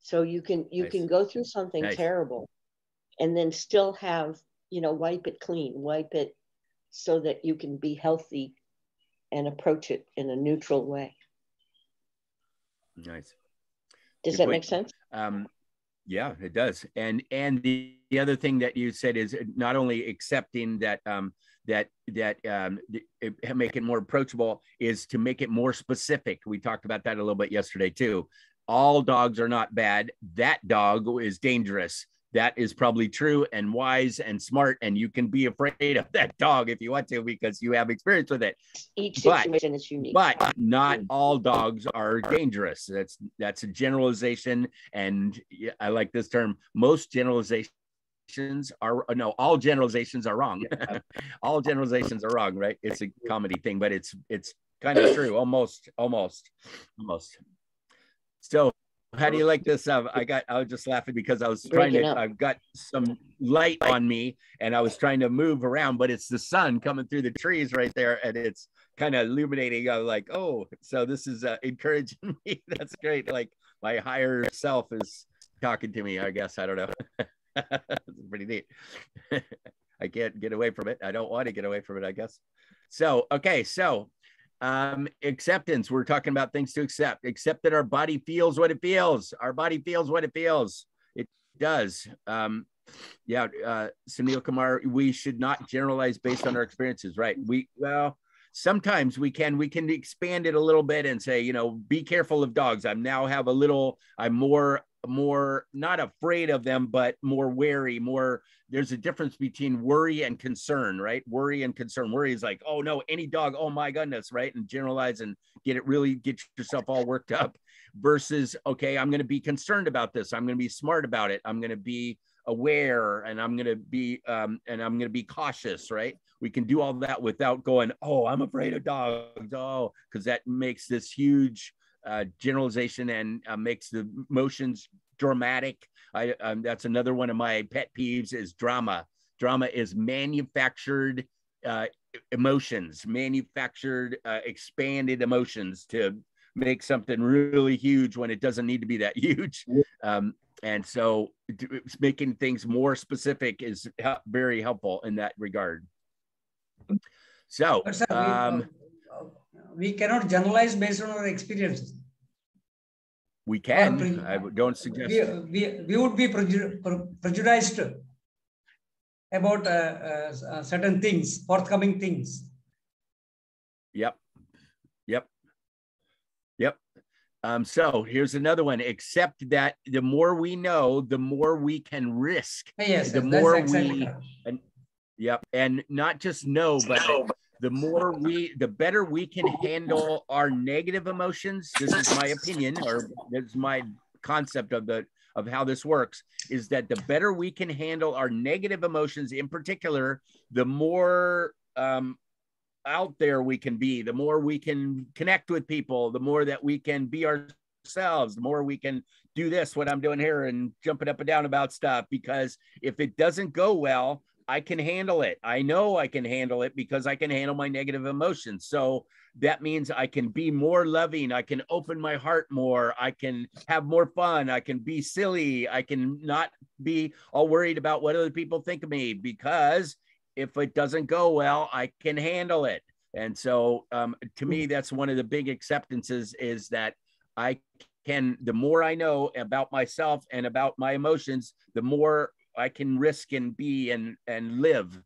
[SPEAKER 8] So you can you nice. can go through something nice. terrible and then still have, you know, wipe it clean, wipe it so that you can be healthy and approach it in a neutral way.
[SPEAKER 1] Nice.
[SPEAKER 8] Does Good that point. make sense?
[SPEAKER 1] Um, yeah, it does. And and the, the other thing that you said is not only accepting that um, that that um, make it more approachable is to make it more specific. We talked about that a little bit yesterday too. All dogs are not bad. That dog is dangerous that is probably true and wise and smart and you can be afraid of that dog if you want to because you have experience with it.
[SPEAKER 8] Each situation but, is unique.
[SPEAKER 1] but not hmm. all dogs are dangerous. That's that's a generalization and i like this term. Most generalizations are no all generalizations are wrong. (laughs) All generalizations are wrong right? It's a comedy thing but it's it's kind of true almost almost almost. So how do you like this? Uh, I got, I was just laughing because I was trying to, I've got some light on me and I was trying to move around, but it's the sun coming through the trees right there and it's kind of illuminating. I'm like, oh, so this is uh, encouraging (laughs) me. That's great. Like my higher self is talking to me, I guess. I don't know. (laughs) it's pretty neat. (laughs) I can't get away from it. I don't want to get away from it, I guess. So, okay. So um, acceptance. We're talking about things to accept. Accept that our body feels what it feels. Our body feels what it feels. It does. Um, yeah, uh, Sunil Kumar, we should not generalize based on our experiences, right? We, well, sometimes we can we can expand it a little bit and say you know be careful of dogs i'm now have a little i'm more more not afraid of them but more wary more there's a difference between worry and concern right? Worry and concern. Worry is like oh no any dog oh my goodness right? And generalize and get it really get yourself all worked up versus okay i'm going to be concerned about this. I'm going to be smart about it. I'm going to be aware and i'm going to be um, and i'm going to be cautious right? We can do all that without going oh i'm afraid of dogs. Oh because that makes this huge uh, generalization and uh, makes the motions dramatic i um, that's another one of my pet peeves is drama. Drama is manufactured uh, emotions manufactured uh, expanded emotions to make something really huge when it doesn't need to be that (laughs) huge. Um, and so making things more specific is very helpful in that regard. So
[SPEAKER 5] But sir, we,
[SPEAKER 1] um,
[SPEAKER 5] uh, we cannot generalize based on our experiences.
[SPEAKER 1] We can i don't suggest
[SPEAKER 5] We, we, we would be preju- prejudiced about uh, uh, certain things, forthcoming things.
[SPEAKER 1] Yep. Yep. Yep. Um, so here's another one. Except that the more we know, the more we can risk.
[SPEAKER 5] Yes,
[SPEAKER 1] the more
[SPEAKER 5] that's exactly
[SPEAKER 1] we and yep, and not just know, but the more we the better we can handle our negative emotions. This is my opinion, or this is my concept of the of how this works is that the better we can handle our negative emotions in particular, the more um, out there we can be, the more we can connect with people, the more that we can be ourselves, the more we can do this, what I'm doing here, and jumping up and down about stuff. Because if it doesn't go well, I can handle it. I know I can handle it because I can handle my negative emotions. So that means I can be more loving. I can open my heart more. I can have more fun. I can be silly. I can not be all worried about what other people think of me because if it doesn't go well, I can handle it. And so um, to me, that's one of the big acceptances is that I can, the more I know about myself and about my emotions, the more I can risk and be and, and live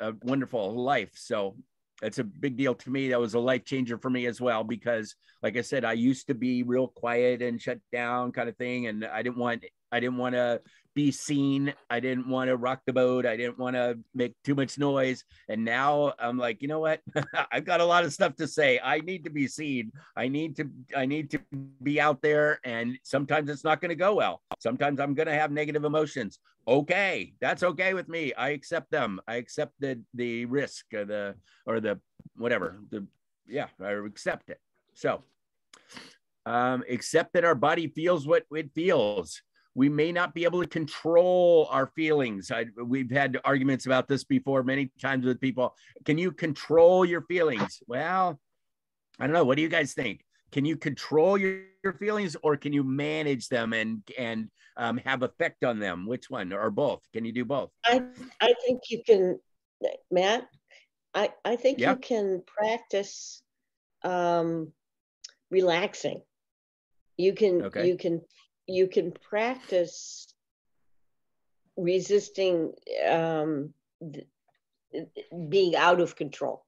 [SPEAKER 1] a wonderful life. So it's a big deal to me. That was a life changer for me as well, because like I said, I used to be real quiet and shut down kind of thing. And I didn't want, I didn't want to be seen. I didn't want to rock the boat. I didn't want to make too much noise. And now I'm like, you know what? (laughs) I've got a lot of stuff to say. I need to be seen. I need to, I need to be out there. And sometimes it's not going to go well. Sometimes I'm going to have negative emotions. Okay, that's okay with me. I accept them. I accept the the risk or the or the whatever. The yeah, I accept it. So um, accept that our body feels what it feels we may not be able to control our feelings. I, we've had arguments about this before many times with people. Can you control your feelings? Well, I don't know. What do you guys think? Can you control your, your feelings or can you manage them and and um, have effect on them? Which one or both? Can you do both?
[SPEAKER 8] I, I think you can, Matt, I, I think
[SPEAKER 1] Yeah.
[SPEAKER 8] you can practice um, relaxing. You can,
[SPEAKER 1] Okay.
[SPEAKER 8] you can, you can practice resisting um, th- being out of control.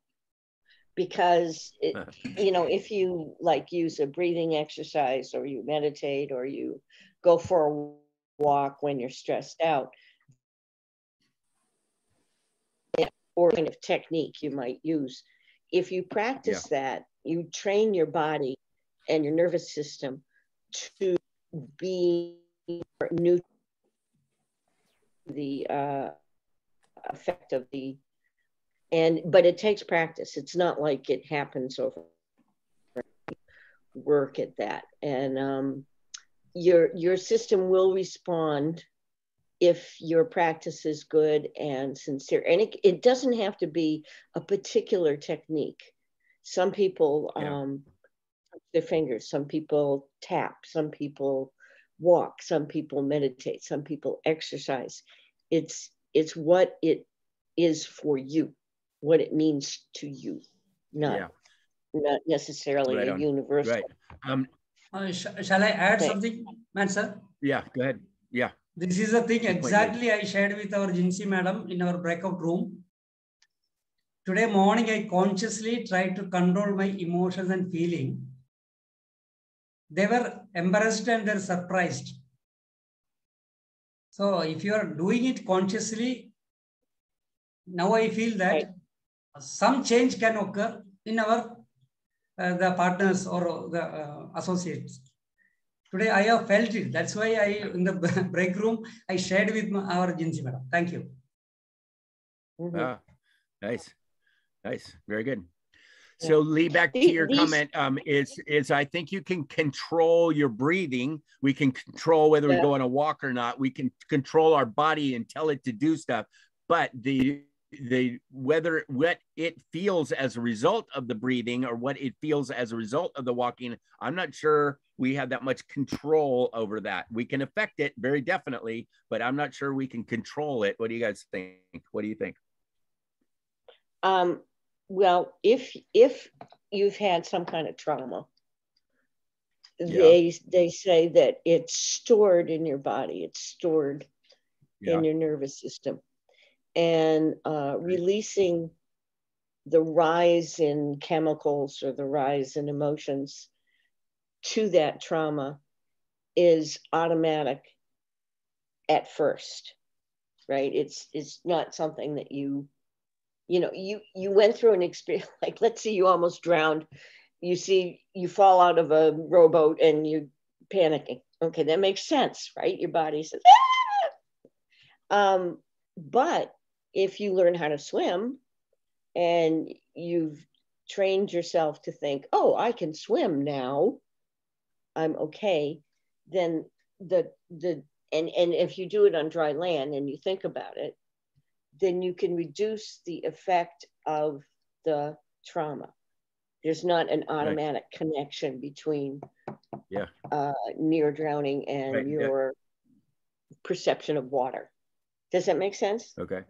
[SPEAKER 8] Because, it, you know, if you like use a breathing exercise or you meditate or you go for a walk when you're stressed out, or kind of technique you might use. If you practice that, you train your body and your nervous system to be new the uh, effect of the and but it takes practice. It's not like it happens over work at that and um, your your system will respond if your practice is good and sincere. And it, it doesn't have to be a particular technique. Some people
[SPEAKER 1] Yeah.
[SPEAKER 8] um, their fingers, some people tap, some people walk, some people meditate, some people exercise. It's it's what it is for you, what it means to you, not
[SPEAKER 1] yeah,
[SPEAKER 8] not necessarily
[SPEAKER 1] Right
[SPEAKER 8] a
[SPEAKER 1] on.
[SPEAKER 8] universal.
[SPEAKER 1] right. Um,
[SPEAKER 5] Uh, sh- shall I add
[SPEAKER 8] Okay.
[SPEAKER 5] something, man, sir?
[SPEAKER 1] yeah, go ahead. Yeah,
[SPEAKER 5] This is the thing exactly I shared with our Jinsi madam in our breakout room. today morning I consciously tried to control my emotions and feeling. They were embarrassed and they're surprised. So if you are doing it consciously, now I feel that
[SPEAKER 8] Right.
[SPEAKER 5] some change can occur in our uh, the partners or the uh, associates. Today I have felt it. That's why I in the (laughs) break room I shared with my, our Jinsi madam. Thank you.
[SPEAKER 1] Ah, nice, nice, very good.
[SPEAKER 8] Yeah.
[SPEAKER 1] So Lee, back to your
[SPEAKER 8] these-
[SPEAKER 1] comment, um, is is I think you can control your breathing. We can control whether we go on a walk or not. We can control our body and tell it to do stuff. But the the whether what it feels as a result of the breathing or what it feels as a result of the walking, I'm not sure we have that much control over that. We can affect it very definitely, but I'm not sure we can control it. What do you guys think? What do you think?
[SPEAKER 8] Um, well, if if you've had some kind of trauma,
[SPEAKER 1] Yeah.
[SPEAKER 8] they they say that it's stored in your body. It's stored
[SPEAKER 1] Yeah.
[SPEAKER 8] in your nervous system, and uh, releasing the rise in chemicals or the rise in emotions to that trauma is automatic at first right it's it's not something that you you know you you went through an experience (laughs) like let's say you almost drowned. You see you fall out of a rowboat and you're panicking. Okay that makes sense right? Your body says ah! um but if you learn how to swim and you've trained yourself to think oh i can swim now. I'm okay then the the and and if you do it on dry land and you think about it then you can reduce the effect of the trauma there's not an automatic connection between
[SPEAKER 1] Yeah.
[SPEAKER 8] uh, near drowning and
[SPEAKER 1] Right, yeah.
[SPEAKER 8] your perception of water does that make sense
[SPEAKER 1] Okay.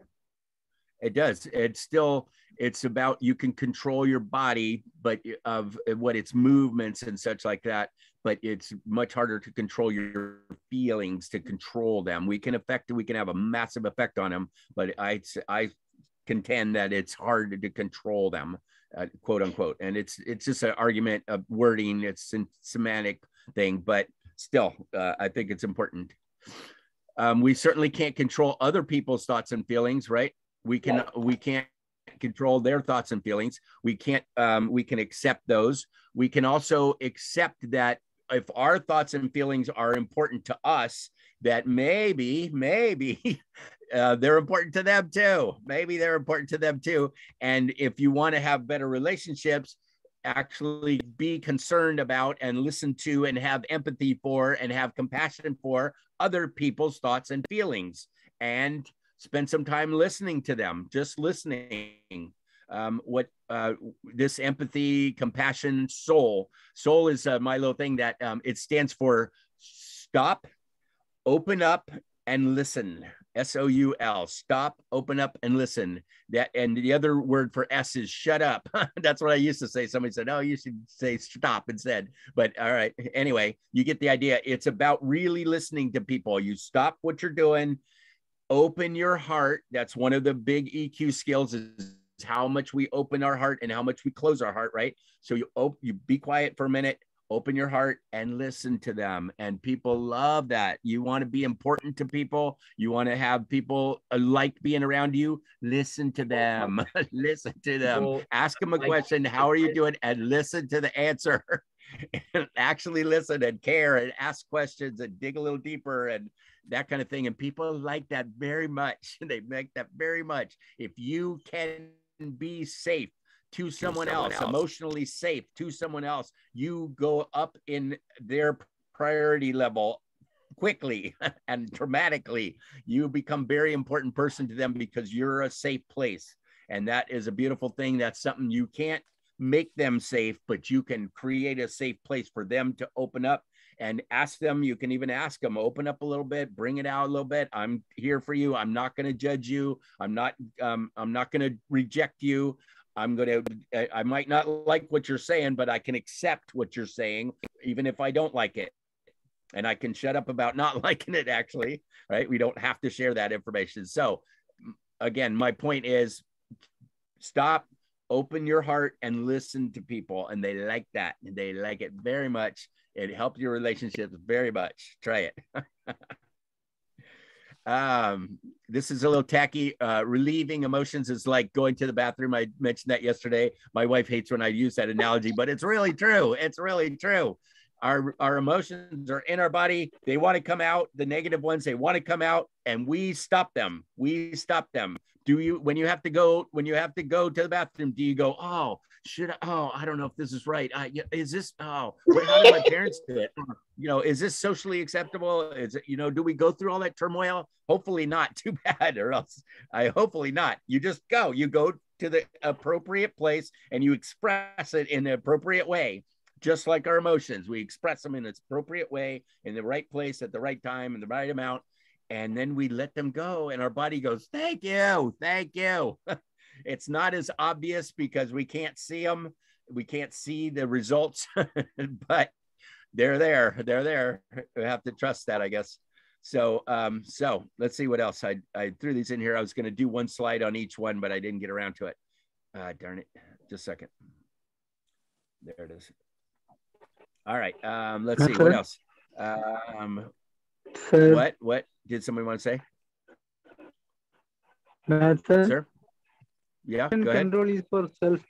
[SPEAKER 1] It does. It's still it's about you can control your body, but of what its movements and such like that. But it's much harder to control your feelings to control them. We can affect we can have a massive effect on them, but I I contend that it's hard to control them, uh, quote unquote. And it's it's just an argument of wording. It's a semantic thing, but still, uh, I think it's important. Um, we certainly can't control other people's thoughts and feelings, right? We can we can't control their thoughts and feelings. We can't um, we can accept those. We can also accept that if our thoughts and feelings are important to us, that maybe maybe (laughs) uh, they're important to them too. Maybe they're important to them too. And if you want to have better relationships, actually be concerned about and listen to and have empathy for and have compassion for other people's thoughts and feelings and spend some time listening to them just listening um, what uh, this empathy compassion soul. Soul is uh, my little thing that um, it stands for stop open up and listen. S-o-u-l stop open up and listen. That and the other word for s is shut up. (laughs) That's what i used to say. Somebody said oh you should say stop instead. But all right. Anyway you get the idea. It's about really listening to people. You stop what you're doing. Open your heart. That's one of the big eq skills is how much we open our heart and how much we close our heart right? So you op- you be quiet for a minute open your heart and listen to them. And people love that. You want to be important to people. You want to have people uh, like being around you. Listen to them. (laughs) (laughs) Listen to them.
[SPEAKER 2] So,
[SPEAKER 1] ask them a
[SPEAKER 2] like-
[SPEAKER 1] question how are you doing? and listen to the answer. And (laughs) actually listen and care and ask questions and dig a little deeper and that kind of thing. And people like that very much. They make that very much. If you can be safe to someone,
[SPEAKER 9] someone
[SPEAKER 1] else,
[SPEAKER 9] else.
[SPEAKER 1] emotionally safe to someone else, you go up in their priority level quickly (laughs) and dramatically. You become very important person to them because you're a safe place. And that is a beautiful thing. That's something you can't make them safe, but you can create a safe place for them to open up and ask them. You can even ask them, open up a little bit, bring it out a little bit. I'm here for you. I'm not going to judge you. I'm not. Um, I'm not going to reject you. I'm going to. I might not like what you're saying, but I can accept what you're saying, even if I don't like it. And I can shut up about (laughs) not liking it. Actually, right? We don't have to share that information. So, again, my point is stop, open your heart, and listen to people. And they like that. And they like it very much. It helps your relationships very much. Try it. (laughs) um, this is a little tacky. Uh, relieving emotions is like going to the bathroom. I mentioned that yesterday. My wife hates when I use that analogy, but it's really true. It's really true. Our, our emotions are in our body. They want to come out. The negative ones, they want to come out, and we stop them. We stop them. Do you when you have to go when you have to go to the bathroom? Do you go? Oh, should I? Oh, I don't know if this is right. Is this? Oh, how do my parents do it? You know, is this socially acceptable? Is it? You know, do we go through all that turmoil? Hopefully not. (laughs) Too bad, or else I hopefully not. You just go. You go to the appropriate place and you express it in the appropriate way just like our emotions. We express them in its appropriate way, in the right place, at the right time, in the right amount. And then we let them go, and our body goes, Thank you, thank you. (laughs) it's not as obvious because we can't see them, we can't see the results, (laughs) but they're there, they're there. We have to trust that, I guess. So, um, so let's see what else. I, I threw these in here. I was going to do one slide on each one, but I didn't get around to it. Uh, darn it. Just a second. There it is. All right. Um, let's see what else. Um,
[SPEAKER 6] Sir,
[SPEAKER 1] what what did somebody want to say,
[SPEAKER 6] Sir,
[SPEAKER 1] sir? Yeah,
[SPEAKER 6] emotion
[SPEAKER 1] go ahead.
[SPEAKER 6] control is for self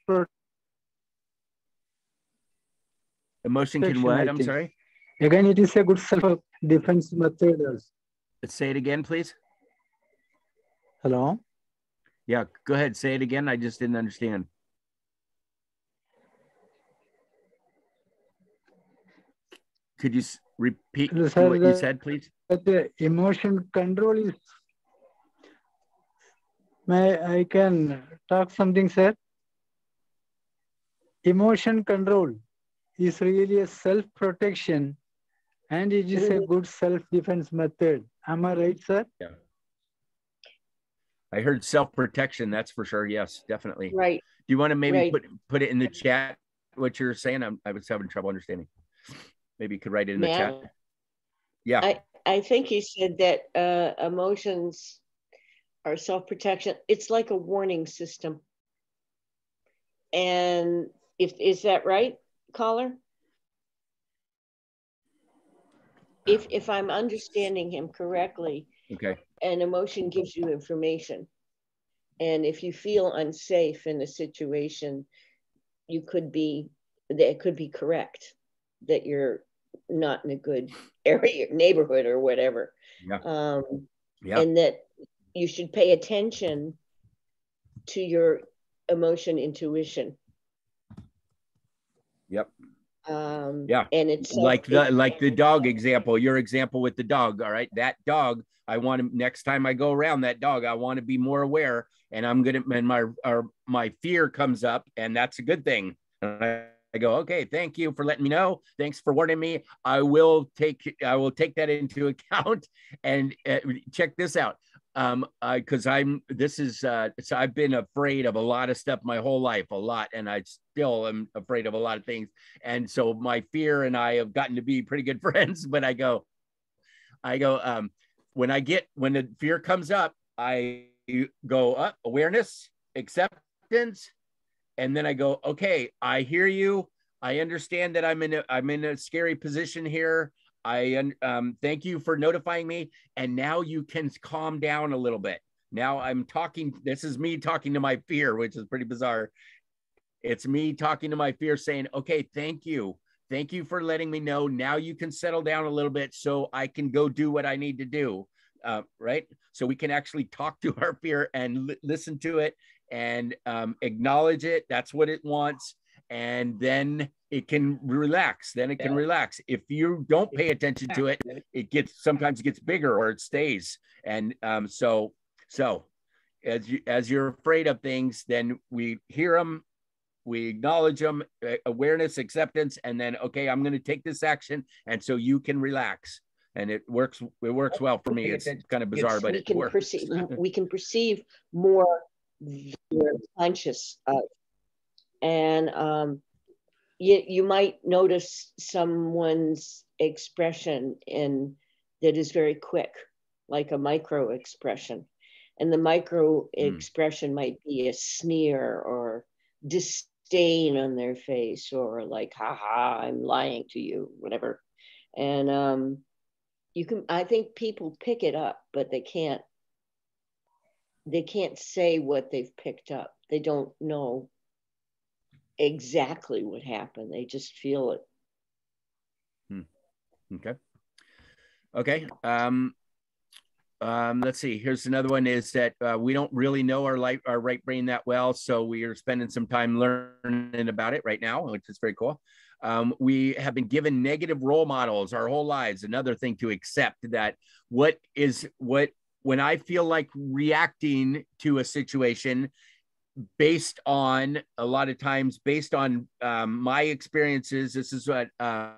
[SPEAKER 1] Emotion can
[SPEAKER 6] protection,
[SPEAKER 1] what? I'm sorry.
[SPEAKER 6] Again, it is a good self defense method. also.
[SPEAKER 1] Let's say it again, please.
[SPEAKER 6] Hello.
[SPEAKER 1] Yeah, go ahead. Say it again. I just didn't understand. Could you repeat
[SPEAKER 6] sir,
[SPEAKER 1] what you
[SPEAKER 6] the-
[SPEAKER 1] said, please?
[SPEAKER 6] The emotion control is. May I can talk something, sir? Emotion control is really a self protection and it is a good self defense method. Am I right, sir? Yeah.
[SPEAKER 1] I heard self protection. That's for sure. Yes, definitely.
[SPEAKER 8] Right.
[SPEAKER 1] Do you want to maybe
[SPEAKER 8] Right.
[SPEAKER 1] put put it in the chat? What you're saying? I'm, I was having trouble understanding. Maybe you could write it in the
[SPEAKER 8] Matt?
[SPEAKER 1] chat. Yeah.
[SPEAKER 8] I, I think he said that uh, emotions are self protection. It's like a warning system. And if is that right, caller? If if I'm understanding him correctly,
[SPEAKER 1] Okay.
[SPEAKER 8] an emotion gives you information. And if you feel unsafe in a situation, you could be that could be correct that you're not in a good (laughs) area, neighborhood, or whatever.
[SPEAKER 1] Yeah.
[SPEAKER 8] Um,
[SPEAKER 1] Yeah.
[SPEAKER 8] And that you should pay attention to your emotion intuition.
[SPEAKER 1] Yep.
[SPEAKER 8] Um,
[SPEAKER 1] Yeah.
[SPEAKER 8] And it's self-
[SPEAKER 1] like the like the dog example your example with the dog all right that dog i want to next time i go around that dog i want to be more aware and i'm gonna and my or my fear comes up and that's a good thing I, go okay thank you for letting me know. Thanks for warning me. I will take i will take that into (laughs) account and uh, check this out. Um I because i'm this is uh so i've been afraid of a lot of stuff my whole life a lot and i still am afraid of a lot of things. And so my fear and I have gotten to be pretty good (laughs) friends. But I go, I go, um, when I get when the fear comes up, I go up awareness, acceptance, and then I go, okay, I hear you. I understand that I'm in a I'm in a scary position here. I um, thank you for notifying me, and now you can calm down a little bit. Now I'm talking. This is me talking to my fear, which is pretty bizarre. It's me talking to my fear saying, okay, thank you. Thank you for letting me know. Now you can settle down a little bit so I can go do what I need to do. Uh, right. So we can actually talk to (laughs) our fear and li- listen to it and um, acknowledge it. That's what it wants. And then it can relax. Then it can relax. If you don't pay attention to it, it gets sometimes it gets bigger or it stays. And um, so, so as you as you're afraid of things, then we hear them, we acknowledge them awareness acceptance and then okay i'm going to take this action and so you can relax and it works it works well for me it's kind of bizarre but
[SPEAKER 8] we
[SPEAKER 1] it
[SPEAKER 8] can
[SPEAKER 1] works
[SPEAKER 8] perceive we can (laughs) perceive more we're conscious of. And um you you might notice someone's expression in that is very quick like a micro expression. And the micro expression might be a sneer or disdain on their face or like, haha, I'm lying to you, whatever. And um, you can, I think people pick it up, but they can't, they can't say what they've picked up. They don't know exactly what happened. They just feel it.
[SPEAKER 1] Okay. Okay. Um, um, let's see. Here's another one: is that uh, we don't really know our light, our right brain that well, so we are spending some time learning about it right now, which is very cool. Um, we have been given negative role models our whole lives. Another thing to accept that what is what when I feel like reacting to a situation based on a lot of times based on um, my experiences. This is what um,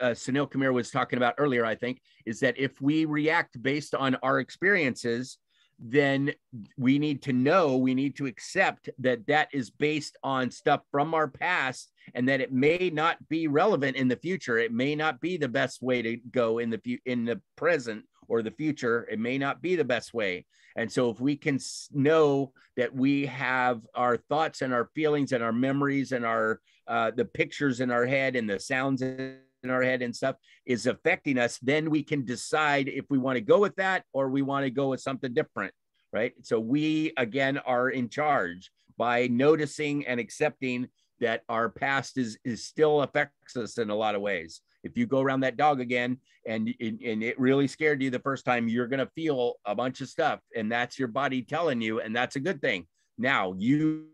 [SPEAKER 1] uh, Sunil Kumar was talking about earlier, I think, is that if we react based on our experiences, then we need to know, we need to accept that that is based on stuff from our past and that it may not be relevant in the future. It may not be the best way to go in the in the present or the future. It may not be the best way. And so if we can know that we have our thoughts and our feelings and our memories and our uh, the pictures in our head and the sounds in our head and stuff is affecting us, then we can decide if we want to go with that or we want to go with something different, right? So we again are in charge by noticing and accepting that our past is is still affects us in a lot of ways. If you go around that dog again and and it really scared you the first time, you're gonna feel a bunch of stuff, and that's your body telling you, and that's a good thing. Now you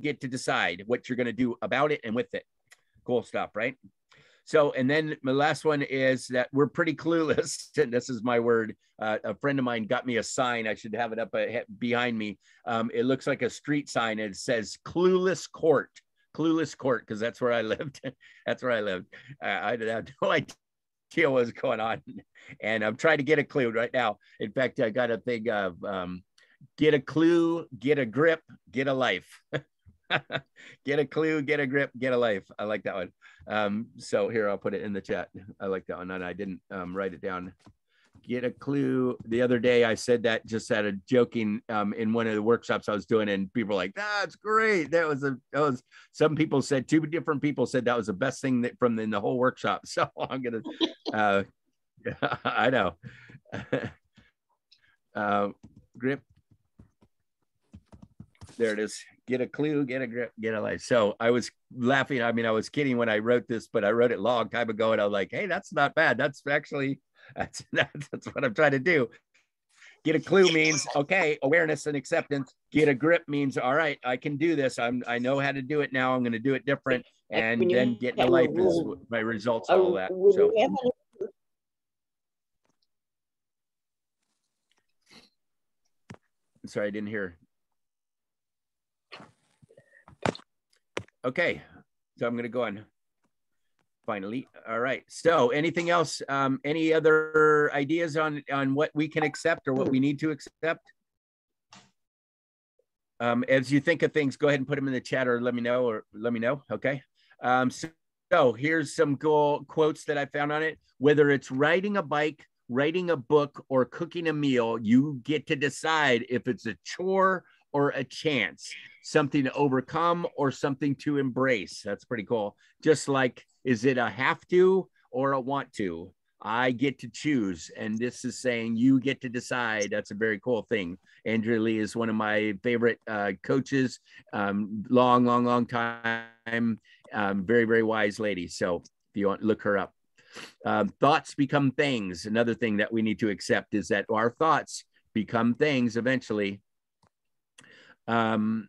[SPEAKER 1] get to decide what you're gonna do about it and with it. Cool stuff, right? So, and then my last one is that we're pretty clueless. (laughs) And this is my word. Uh, a friend of mine got me a sign. I should have it up behind me. Um, it looks like a street sign. It says "Clueless Court." Clueless Court, because that's where I (laughs) lived. that's where I lived. I, I had no (laughs) idea what was going on, and I'm trying to get a clue right now. In fact, I got a thing of um, get a clue, get a grip, get a life. (laughs) get a clue, get a grip, get a life. I like that one. Um, so here, I'll put it in the chat. I like that one. And I didn't um, write it down. Get a clue. The other day, I said that just at a joking um, in one of the workshops I was doing, and people were like, "That's great." That was a that was. Some people said two different people said that was the best thing that from in the whole workshop. (laughs) So I'm gonna. Uh, (laughs) I know. (laughs) uh, grip. There it is get a clue, get a grip, get a life. So I was laughing. I mean, I was kidding when I wrote this, but I wrote it long time ago, and I was like, "Hey, that's not bad. That's actually (laughs) that's that's, that's what I'm trying to do." Get a clue means okay, awareness and acceptance. Get a grip means all right, I can do this. I'm I know how to do it now. I'm going to do it different, and then get a life is my results. All that. So. Sorry, I didn't hear. Okay, so I'm going to go on finally. All right. So anything else? Um, any other ideas on, on what we can accept or what we need to accept? Um, as you think of things, go ahead and put them in the chat or let me know or let me know. Okay. Um, so, so here's some cool quotes that I found on it. Whether it's riding a bike, writing a book, or cooking a meal, you get to decide if it's a chore or a chance, something to overcome or something to embrace. That's pretty cool. Just like, is it a have to or a want to? I get to choose. And this is saying you get to decide. That's a very cool thing. Andrea Lee is one of my favorite uh, coaches. Um, long, long, long time. Um, very, very wise lady. So if you want, look her up. Um, thoughts become things. Another thing that we need to accept is that our thoughts become things eventually. Um,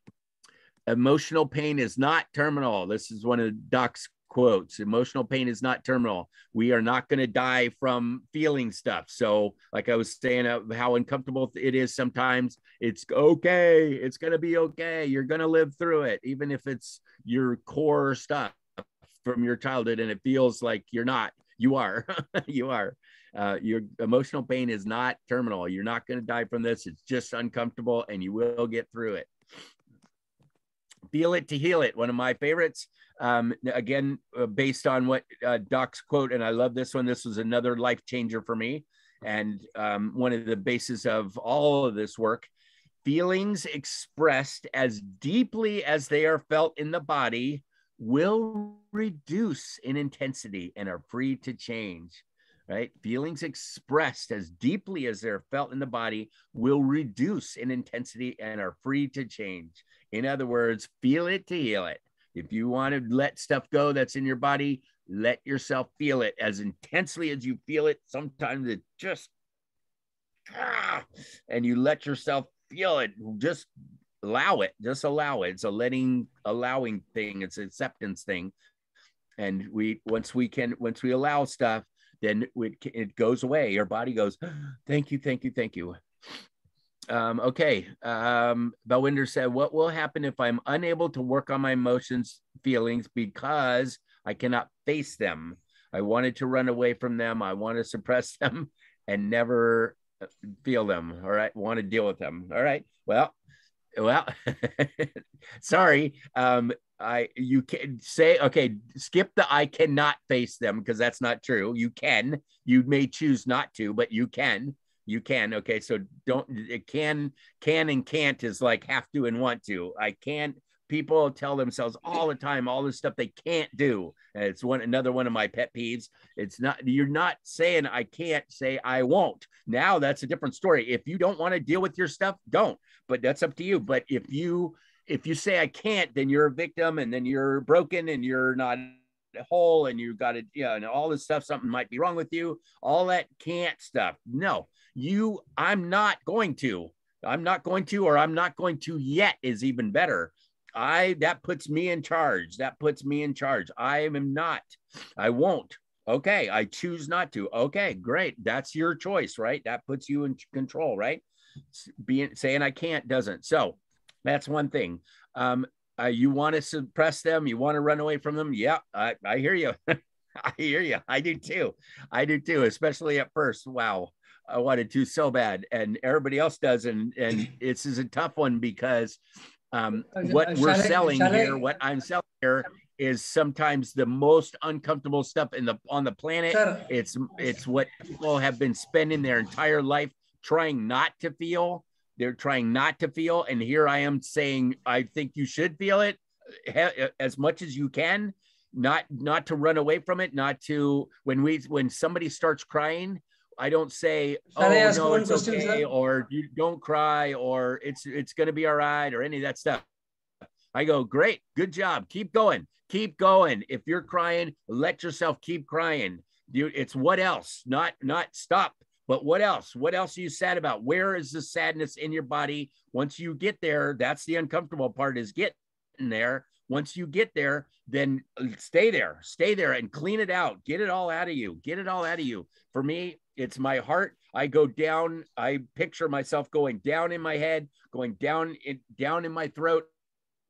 [SPEAKER 1] emotional pain is not terminal. This is one of Doc's quotes. Emotional pain is not terminal. We are not going to die from feeling stuff. So, like I was saying, uh, how uncomfortable it is sometimes, it's okay. It's going to be okay. You're going to live through it, even if it's your core stuff from your childhood and it feels like you're not. You are. (laughs) you are. Uh, your emotional pain is not terminal. You're not going to die from this. It's just uncomfortable and you will get through it. Feel it to heal it. One of my favorites. Um, again, uh, based on what uh, Doc's quote, and I love this one. This was another life changer for me. and um, one of the bases of all of this work feelings expressed as deeply as they are felt in the body will reduce in intensity and are free to change right feelings expressed as deeply as they're felt in the body will reduce in intensity and are free to change in other words feel it to heal it. If you want to let stuff go that's in your body let yourself feel it as intensely as you feel it. Sometimes it just ah, and you let yourself feel it. Just allow it. Just allow it. It's a letting allowing thing. It's an acceptance thing. And we once we can once we allow stuff then it, it goes away. Your body goes (gasps) thank you thank you thank you um, okay um, Balwinder said what will happen if i'm unable to work on my emotions feelings because i cannot face them? I wanted to run away from them. I want to suppress (laughs) them and never uh, feel them. All right want to deal with them. All right well well (laughs) sorry. Um i you can say okay skip the i cannot face them because that's not true. You can. You may choose not to but you can you can okay so don't it can can and can't is like have to and want to. I can't people tell themselves all the time all this stuff they can't do. It's one another one of my pet peeves. It's not you're not saying i can't say i won't. Now that's a different story. If you don't want to deal with your stuff don't. But that's up to you. But if you if you say i can't then you're a victim and then you're broken and you're not whole and you got to you know and all this stuff something might be wrong with you all that can't stuff no you i'm not going to i'm not going to or i'm not going to yet is even better I that puts me in charge. That puts me in charge. I am not. I won't. Okay, I choose not to. Okay, great. That's your choice, right? That puts you in control, right? Being saying I can't doesn't. So that's one thing. Um, uh, you want to suppress them. You want to run away from them. Yeah, I, I hear you. (laughs) I hear you. I do too. I do too. Especially at first. Wow, I wanted to so bad, and everybody else does, and and (clears throat) it's is a tough one because um, uh, what we're selling here, what I'm selling here is sometimes the most uncomfortable stuff in the on the planet. It's it's what people have been spending their entire life trying not to feel. They're trying not to feel, and here I am saying I think you should feel it uh, as much as you can. Not not to run away from it. Not to when we when somebody starts crying, I don't say, "Oh no, it's okay," or "You don't cry," or "It's it's going to be all right," or any of that stuff. I go, "Great, good job, keep going, keep going." If you're crying, let yourself keep crying. You, it's what else? Not not stop, but what else? What else are you sad about? Where is the sadness in your body? Once you get there, that's the uncomfortable part. Is getting there. Once you get there, then uh, stay there, stay there and clean it out. Get it all out of you. Get it all out of you. For me, it's my heart. I go down. I picture myself going down in my head, going down in down in my throat,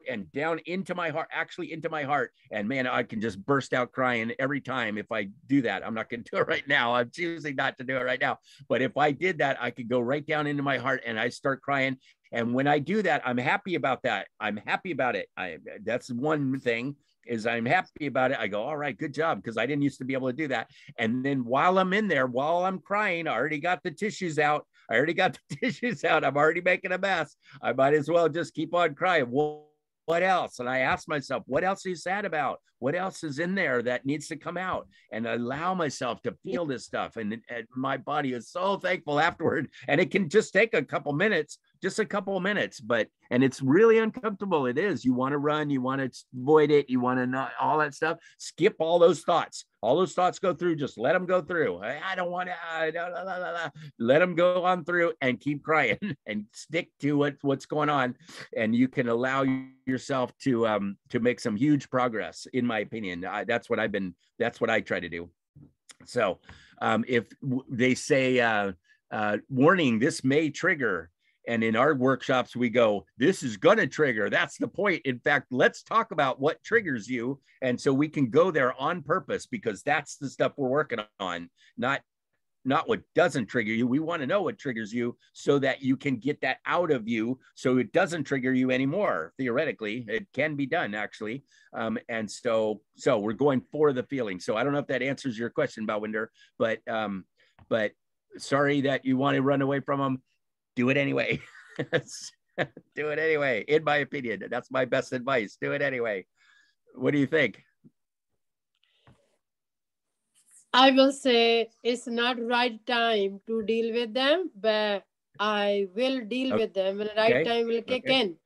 [SPEAKER 1] and down into my heart, actually into my heart. And man, I can just burst out crying every time if I do that. I'm not going to do it right now. I'm choosing not to do it right now. But if I did that, I could go right down into my heart and I start crying. And when I do that, I'm happy about that. I'm happy about it. I that's one thing is I'm happy about it. I go, all right, good job, because I didn't used to be able to do that. And then while I'm in there, while I'm crying, I already got the tissues out. I already got (laughs) the tissues out. I'm already making a mess. I might as well just keep on crying. Well, what else? And I asked myself, what else are you sad about? What else is in there that needs to come out? And allow myself to feel this stuff. And, and my body is so thankful afterward. (laughs) And it can just take a couple minutes, just a couple of minutes, but and it's really uncomfortable. It is. You want to run, you want to avoid it, you want to not all that stuff. Skip all those thoughts. All those thoughts go through. Just let them go through. I, don't want to. let them go on through and keep crying (laughs) and stick to what, what's going on. And you can allow yourself to um to make some huge progress. In my opinion, I, that's what I've been. That's what I try to do. So, um, if they say, uh, uh, "Warning: This may trigger," And in our workshops, we go, this is going to trigger. That's the point. In fact, let's talk about what triggers you. And so we can go there on purpose because that's the stuff we're working on, not not what doesn't trigger you. We want to know what triggers you so that you can get that out of you so it doesn't trigger you anymore. Theoretically, it can be done actually. Um, and so so we're going for the feeling. So I don't know if that answers your question, Balwinder, but um, but sorry that you want to run away from them. Do it anyway. (laughs) do it anyway. In my opinion, that's my best advice. Do it anyway. What do you think?
[SPEAKER 7] I will say it's not right time to deal with them, but I will deal
[SPEAKER 1] Okay.
[SPEAKER 7] with them when the right
[SPEAKER 1] Okay.
[SPEAKER 7] time will kick
[SPEAKER 1] Okay.
[SPEAKER 7] in.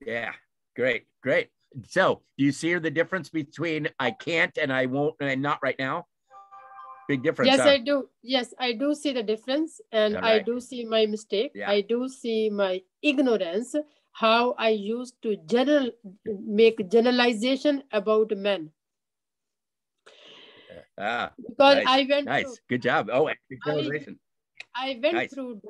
[SPEAKER 1] Yeah, great, great. So, do you see the difference between I can't and I won't and not right now? Big difference.
[SPEAKER 7] Yes,
[SPEAKER 1] huh?
[SPEAKER 7] I do. Yes, I do see the difference, and I do see my mistake.
[SPEAKER 1] Yeah.
[SPEAKER 7] I do see my ignorance, how I used to general make generalization about men.
[SPEAKER 1] Ah,
[SPEAKER 7] Because
[SPEAKER 1] Nice,
[SPEAKER 7] I went
[SPEAKER 1] nice.
[SPEAKER 7] through
[SPEAKER 1] Good job. Oh, visualization.
[SPEAKER 7] I went
[SPEAKER 1] Nice.
[SPEAKER 7] through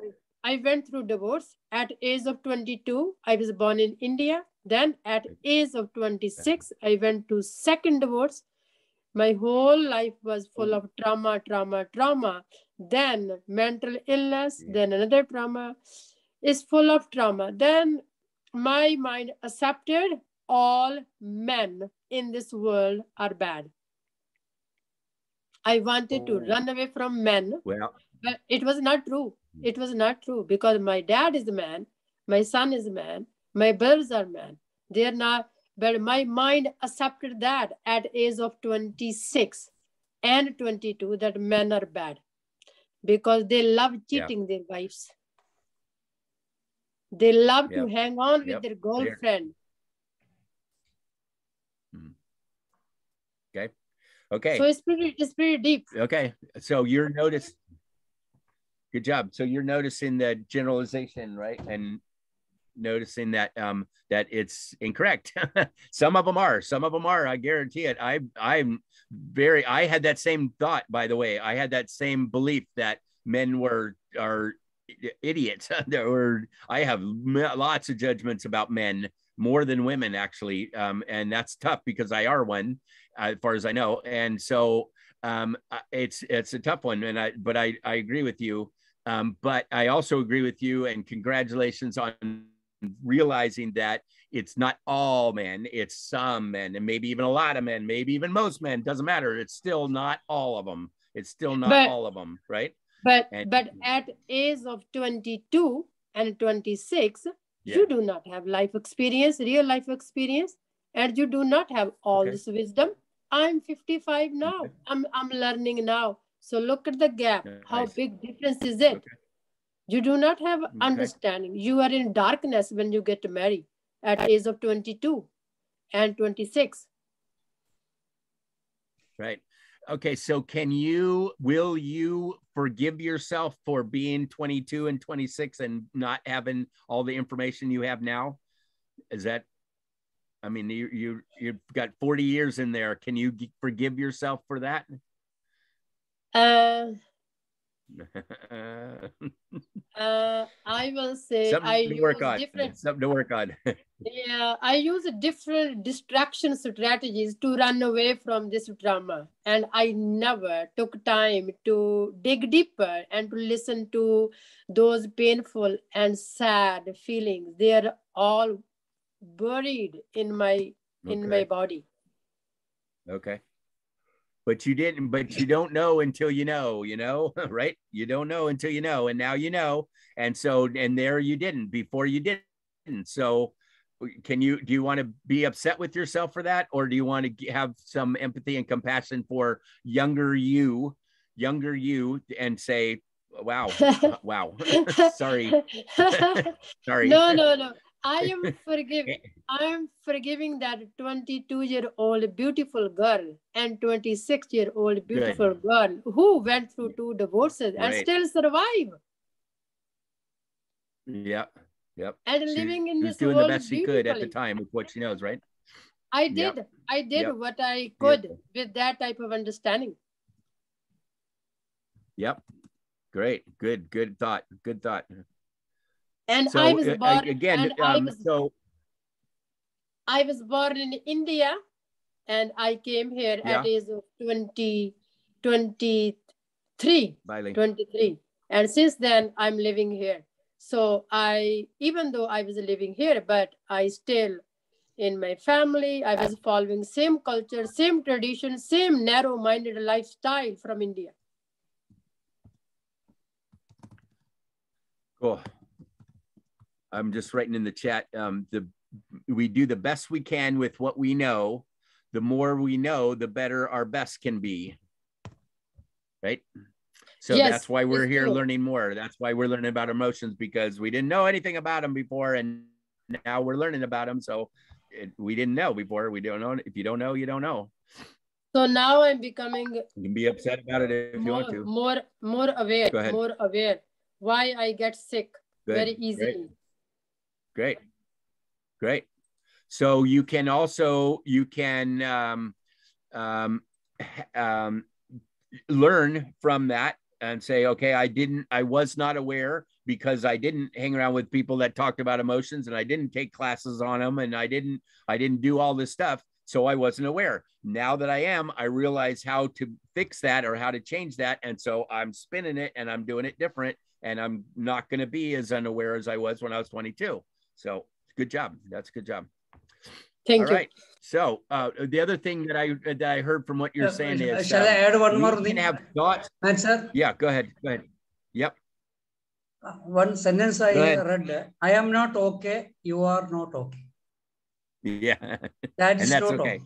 [SPEAKER 7] I went through divorce at age of 22. I was born in India. Then at age of 26, I went to second divorce. My whole life was full of trauma, trauma, trauma. Then mental illness,
[SPEAKER 1] Yeah.
[SPEAKER 7] then another trauma. Is full of trauma. Then my mind accepted all men in this world are bad. I wanted to
[SPEAKER 1] Oh.
[SPEAKER 7] run away from men
[SPEAKER 1] Well,
[SPEAKER 7] but it was not true. Hmm. It was not true because my dad is a man, my son is a man, my brothers are men. They are not, but my mind accepted that at age of 26 and 22 that men are bad because they love
[SPEAKER 1] Yeah.
[SPEAKER 7] cheating their wives. They love to hang on with their girlfriend.
[SPEAKER 1] Okay.
[SPEAKER 7] So it's pretty, it's pretty deep.
[SPEAKER 1] Okay. So you're notice. Good job. So you're noticing the generalization, right? And noticing that um that it's incorrect. (laughs) some of them are, some of them are, I guarantee it. I I'm very I had that same thought, by the way. I had that same belief that men were are idiots. (laughs) there were I have lots of judgments about men more than women actually. Um, and that's (laughs) tough because I are one, uh, as far as I know. And so um, uh, it's it's a tough one, and I but I I agree with you. Um, but I also agree with you, and congratulations on realizing that it's not all men, it's some men, and maybe even a lot of men, maybe even most men. Doesn't matter. It's still not all of them. It's still not
[SPEAKER 7] But-
[SPEAKER 1] all of them, right?
[SPEAKER 7] But
[SPEAKER 1] And-
[SPEAKER 7] but at age of 22 and 26,
[SPEAKER 1] Yeah.
[SPEAKER 7] you do not have life experience, real life experience, and you do not have all
[SPEAKER 1] Okay.
[SPEAKER 7] this wisdom. I'm 55 now.
[SPEAKER 1] Okay.
[SPEAKER 7] I'm I'm learning now. So look at the gap. How big difference is it?
[SPEAKER 1] Okay.
[SPEAKER 7] You do not have understanding. You are in darkness when you get married at age of 22 and 26.
[SPEAKER 1] Right. Okay. So, can you, will you forgive yourself for being 22 and 26 and not having all the information you have now? Is that, I mean, you, you, you've got 40 years in there. Can you forgive yourself for that?
[SPEAKER 7] Uh, (laughs) uh, I will say
[SPEAKER 1] Something
[SPEAKER 7] I
[SPEAKER 1] to work
[SPEAKER 7] use
[SPEAKER 1] on.
[SPEAKER 7] different
[SPEAKER 1] Something to work on. (laughs)
[SPEAKER 7] Yeah, I use different distraction strategies to run away from this drama. And I never took time to dig deeper and to listen to those painful and sad feelings. They are all buried in my in my body.
[SPEAKER 1] Okay. But you didn't, but you don't know until you know, you know, (laughs) right? You don't know until you know, and now you know. And so, and there you didn't before you didn't. So, can you, do you want to be upset with yourself for that? Or do you want to have some empathy and compassion for younger you, younger you, and say, wow, (laughs) uh, wow, (laughs) sorry, sorry.
[SPEAKER 7] no, no, no. I am (laughs) forgiving. I am forgiving that 22 year old beautiful girl and 26 year old beautiful girl who went through two divorces and still survive
[SPEAKER 1] Yep. Yep.
[SPEAKER 7] and
[SPEAKER 1] She
[SPEAKER 7] living in this
[SPEAKER 1] doing the best she could at the time with what she knows, right?
[SPEAKER 7] I
[SPEAKER 1] Yep.
[SPEAKER 7] did. I did
[SPEAKER 1] Yep.
[SPEAKER 7] what I could with that type of understanding.
[SPEAKER 1] Yep. Great. Good. Good thought. Good thought.
[SPEAKER 7] And
[SPEAKER 1] so,
[SPEAKER 7] I was born
[SPEAKER 1] again.
[SPEAKER 7] I
[SPEAKER 1] um,
[SPEAKER 7] was,
[SPEAKER 1] so
[SPEAKER 7] I was born in India, and I came here
[SPEAKER 1] yeah.
[SPEAKER 7] at age of 20, 23,
[SPEAKER 1] Biling.
[SPEAKER 7] 23. And since then, I'm living here. So I, even though I was living here, but I still in my family, I was following same culture, same tradition, same narrow-minded lifestyle from India.
[SPEAKER 1] Cool. I'm just writing in the chat. Um, the we do the best we can with what we know. The more we know, the better our best can be. Right. So
[SPEAKER 7] Yes,
[SPEAKER 1] that's why we're here
[SPEAKER 7] true.
[SPEAKER 1] learning more. That's why we're learning about emotions because we didn't know anything about them before, and now we're learning about them. So it, we didn't know before. We don't know. If you don't know, you don't know.
[SPEAKER 7] So now I'm becoming
[SPEAKER 1] You can be upset about it if you
[SPEAKER 7] more,
[SPEAKER 1] want to.
[SPEAKER 7] more, more aware,
[SPEAKER 1] Go ahead.
[SPEAKER 7] more aware why I get sick
[SPEAKER 1] Good.
[SPEAKER 7] very easily.
[SPEAKER 1] Great. Great. Great. So you can also you can um, um, um, learn from that and say, okay, I didn't, I was not aware because I didn't hang around with people that talked about emotions and I didn't take classes on them and I didn't, I didn't do all this stuff. So I wasn't aware. Now that I am, I realize how to fix that or how to change that. And so I'm spinning it and I'm doing it different. And I'm not going to be as unaware as I was when I was 22. So good job. That's a good job.
[SPEAKER 7] Thank
[SPEAKER 1] All
[SPEAKER 7] you.
[SPEAKER 1] right. So uh, the other thing that I that I heard from what you're
[SPEAKER 5] Uh,
[SPEAKER 1] saying
[SPEAKER 5] uh,
[SPEAKER 1] is,
[SPEAKER 5] shall
[SPEAKER 1] um,
[SPEAKER 5] I add one
[SPEAKER 1] we
[SPEAKER 5] more
[SPEAKER 1] can
[SPEAKER 5] thing?
[SPEAKER 1] have thoughts.
[SPEAKER 5] Answer.
[SPEAKER 1] Yeah, go ahead. Go ahead. Yep.
[SPEAKER 5] Uh, One sentence I read. I am not okay. You are not okay.
[SPEAKER 1] Yeah. (laughs)
[SPEAKER 5] That is
[SPEAKER 1] and that's
[SPEAKER 5] not
[SPEAKER 1] okay.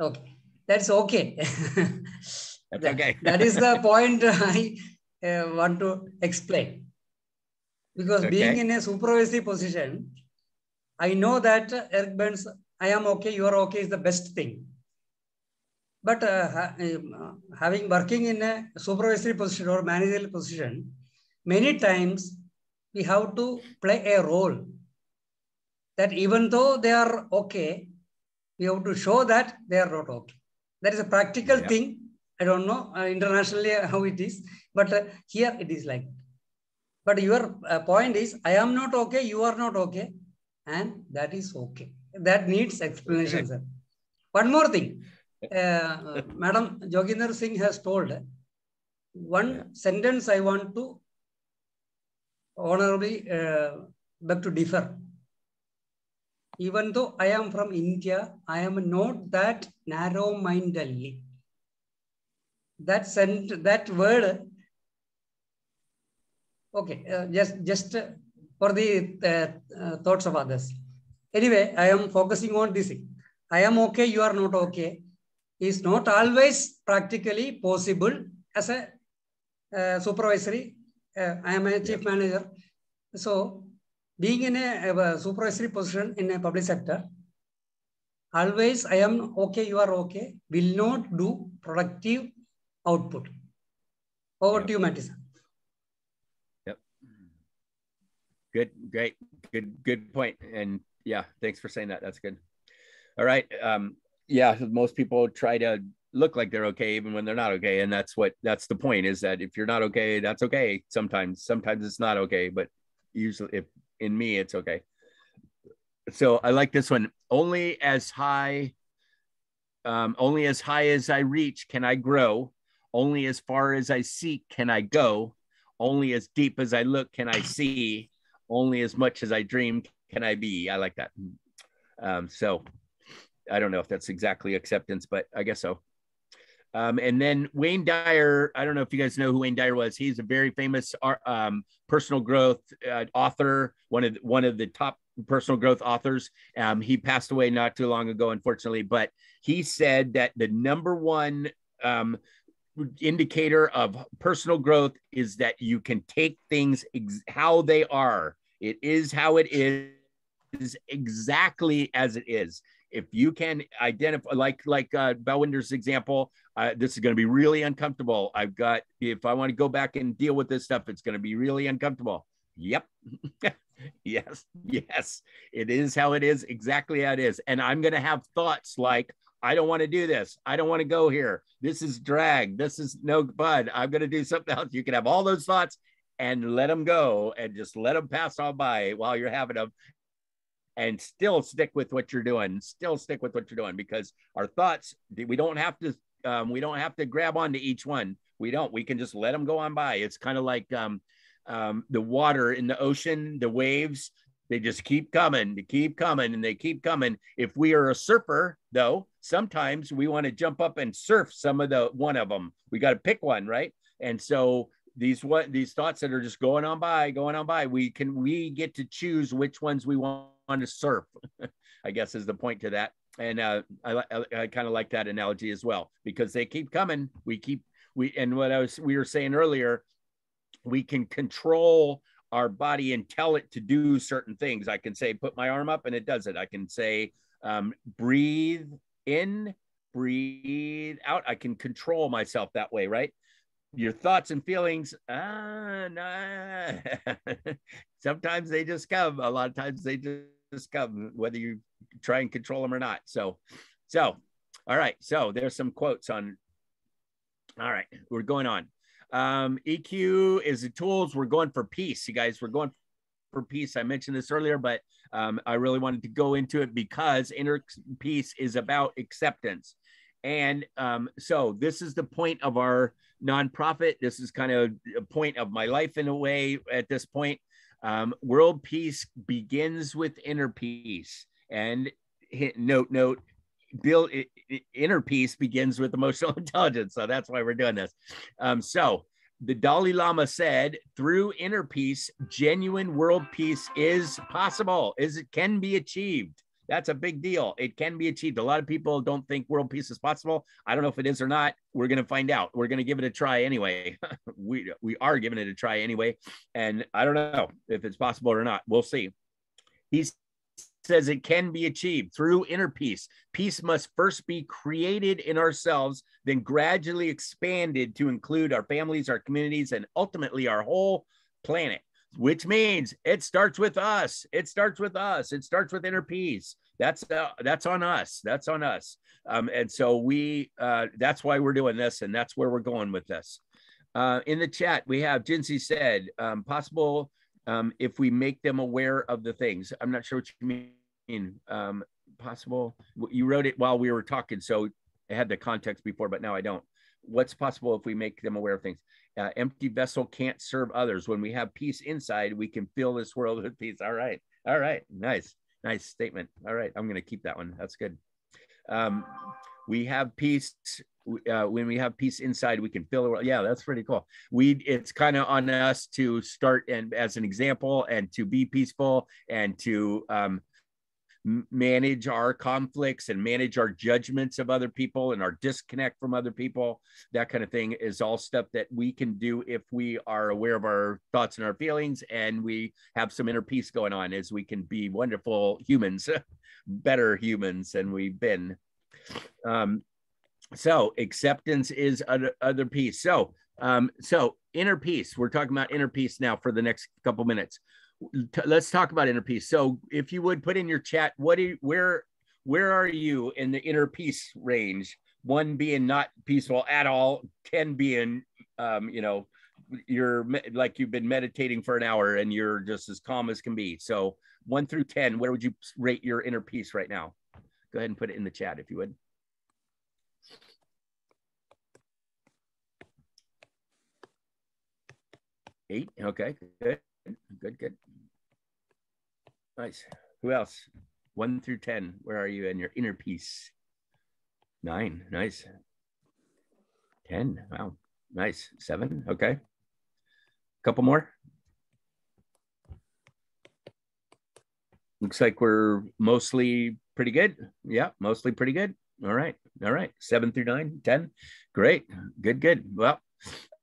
[SPEAKER 5] Okay. That's okay. (laughs)
[SPEAKER 1] That's
[SPEAKER 5] That-
[SPEAKER 1] okay. (laughs)
[SPEAKER 5] that is the point I uh, want to explain. Because being in a supervisory position, I know that uh, Eric Berne's, I am okay, you are okay is the best thing. But uh, ha- um, uh, having working in a supervisory position or managerial position, many times we have to play a role that even though they are okay, we have to show that they are not okay. That is a practical
[SPEAKER 1] Yeah.
[SPEAKER 5] thing. I don't know uh, internationally how it is, but uh, here it is like. But your uh, point is, I am not okay, you are not okay, and that is okay. That needs explanation, sir. One more thing, uh, Madam Joginder Singh has told one
[SPEAKER 1] Yeah.
[SPEAKER 5] sentence I want to honorably uh, beg to differ. Even though I am from India, I am not that narrow-mindedly. That sent that word. Okay, uh, just just for the uh, uh, thoughts of others. Anyway, I am focusing on this. I am okay. You are not okay. Is not always practically possible as a uh, supervisory. Uh, I am a chief manager. So being in a, a supervisory position in a public sector, always I am okay, you are okay, will not do productive output. Over
[SPEAKER 1] Yep.
[SPEAKER 5] to you, Mattis.
[SPEAKER 1] Good, great, good, good point. And yeah, thanks for saying that. That's good. All right. Um, yeah, most people try to look like they're okay even when they're not okay. And that's what that's the point is that if you're not okay, that's okay. Sometimes, sometimes it's not okay, but usually if in me, it's okay. So I like this one. Only as high, um, only as high as I reach can I grow. Only as far as I seek can I go. Only as deep as I look can I see only as much as I dream can I be. I like that. Um, so I don't know if that's exactly acceptance, but I guess so. Um, and then Wayne Dyer, I don't know if you guys know who Wayne Dyer was. He's a very famous um, personal growth uh, author, one of the, one of the top personal growth authors. Um, he passed away not too long ago, unfortunately, but he said that the number one um, indicator of personal growth is that you can take things ex- how they are. It is how it is, is exactly as it is. If you can identify, like like uh, Balwinder's example, uh, this is going to be really uncomfortable. I've got if I want to go back and deal with this stuff, it's going to be really uncomfortable. Yep. (laughs) yes. Yes. It is how it is. Exactly how it is. And I'm going to have thoughts like, I don't want to do this. I don't want to go here. This is drag. This is no bud. I'm going to do something else. You can have all those thoughts and let them go and just let them pass on by while you're having them and still stick with what you're doing. Still stick with what you're doing because our thoughts, we don't have to, um, we don't have to grab onto each one. We don't, we can just let them go on by. It's kind of like um, um, the water in the ocean, the waves, they just keep coming, they keep coming, and they keep coming. If we are a surfer, though, sometimes we want to jump up and surf some of the one of them. We got to pick one, right? And so these what these thoughts that are just going on by, going on by. We can we get to choose which ones we want to surf. (laughs) I guess is the point to that. And uh, I, I, I kind of like that analogy as well because they keep coming. We keep we and what I was we were saying earlier, we can control our body and tell it to do certain things. I can say, put my arm up and it does it. I can say, um, breathe in, breathe out. I can control myself that way, right? Your thoughts and feelings, ah, nah. (laughs) sometimes they just come. A lot of times they just come, whether you try and control them or not. So, so, all right. So there's some quotes on. All right, we're going on. Um, EQ is the tools. We're going for peace, you guys. We're going for peace. I mentioned this earlier, but um, I really wanted to go into it because inner peace is about acceptance. And um, so this is the point of our nonprofit. This is kind of a point of my life in a way at this point. Um, world peace begins with inner peace. And hit, note, note, build inner peace begins with emotional (laughs) intelligence. So that's why we're doing this. Um, so the Dalai Lama said, through inner peace, genuine world peace is possible, is it can be achieved. That's a big deal. It can be achieved. A lot of people don't think world peace is possible. I don't know if it is or not. We're going to find out. We're going to give it a try anyway. (laughs) we we are giving it a try anyway, and I don't know if it's possible or not. We'll see. He's says it can be achieved through inner peace. Peace must first be created in ourselves, then gradually expanded to include our families, our communities, and ultimately our whole planet, which means it starts with us. It starts with us. It starts with inner peace. That's uh, that's on us. That's on us. Um, and so we uh, that's why we're doing this, and that's where we're going with this. Uh, in the chat, we have Jinsey said um, possible um, if we make them aware of the things. I'm not sure what you mean um, possible? You wrote it while we were talking, so I had the context before, but now I don't. What's possible if we make them aware of things? Uh, empty vessel can't serve others. When we have peace inside, we can fill this world with peace. All right. All right. Nice. Nice statement. All right. I'm going to keep that one. That's good. Um, we have peace uh, when we have peace inside we can fill the world yeah that's pretty cool we it's kind of on us to start and as an example and to be peaceful and to um, manage our conflicts and manage our judgments of other people and our disconnect from other people. That kind of thing is all stuff that we can do if we are aware of our thoughts and our feelings and we have some inner peace going on as we can be wonderful humans (laughs) better humans than we've been. Um, so acceptance is other, peace. So um, so inner peace we're talking about inner peace now for the next couple minutes let's talk about inner peace. So if you would put in your chat, what do you, where where are you in the inner peace range? One being not peaceful at all, ten being um, you know, you're like you've been meditating for an hour and you're just as calm as can be. So one through ten, where would you rate your inner peace right now? Go ahead and put it in the chat if you would. Eight. Okay. Good. Good. Good. Nice. Who else? One through 10. Where are you in your inner peace? Nine. Nice. 10. Wow. Nice. Seven. Okay. A Couple more. Looks like we're mostly pretty good. Yeah, mostly pretty good. All right. All right. Seven through nine, 10. Great. Good, good. Well,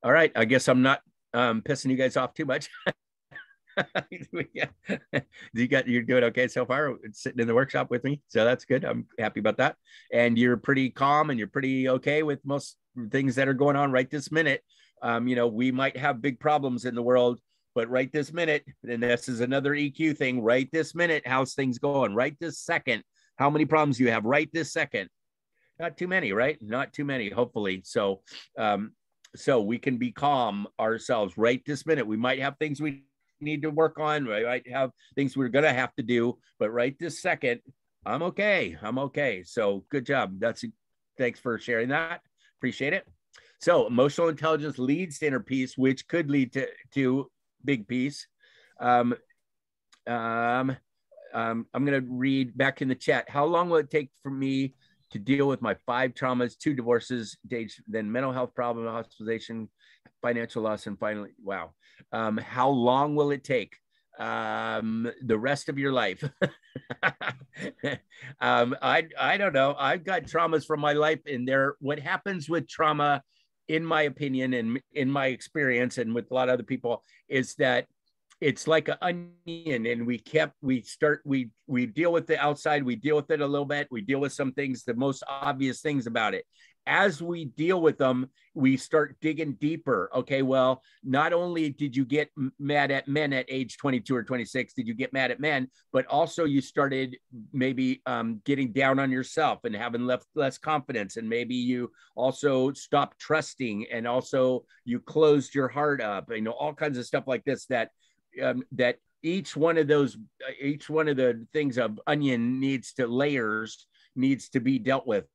[SPEAKER 1] all right. I guess I'm not um, pissing you guys off too much. (laughs) (laughs) you got you're doing okay so far sitting in the workshop with me? So that's good. I'm happy about that. And you're pretty calm and you're pretty okay with most things that are going on right this minute. Um, you know we might have big problems in the world but right this minute and this is another eq thing right this minute how's things going? Right this second how many problems you have right this second? Not too many right? Not too many hopefully. So um so we can be calm ourselves right this minute. We might have things we need to work on. I might have things we're gonna have to do, but right this second, I'm okay. I'm okay. So good job. That's thanks for sharing that. Appreciate it. So emotional intelligence leads to inner peace, which could lead to to big peace. Um, um, um, I'm gonna read back in the chat. How long will it take for me to deal with my five traumas, two divorces, then mental health problem, hospitalization, financial loss, and finally, wow. Um, how long will it take? Um, the rest of your life. (laughs) um, I I don't know. I've got traumas from my life, and there. What happens with trauma, in my opinion, and in my experience, and with a lot of other people, is that it's like an onion and we kept we start we we deal with the outside we deal with it a little bit we deal with some things the most obvious things about it as we deal with them we start digging deeper. Okay well not only did you get mad at men at age 22 or 26 did you get mad at men but also you started maybe um, getting down on yourself and having left less confidence. And maybe you also stopped trusting and also you closed your heart up you know all kinds of stuff like this that um, that each one of those uh, each one of the things of onion needs to layers needs to be dealt with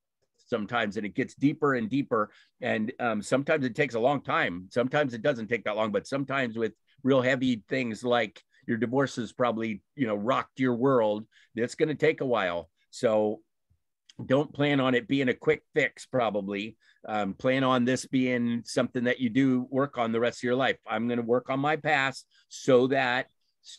[SPEAKER 1] sometimes and it gets deeper and deeper. And um, sometimes it takes a long time. Sometimes it doesn't take that long but sometimes with real heavy things like your divorce has probably you know rocked your world it's going to take a while. So don't plan on it being a quick fix probably. Um, plan on this being something that you do work on the rest of your life. I'm going to work on my past so that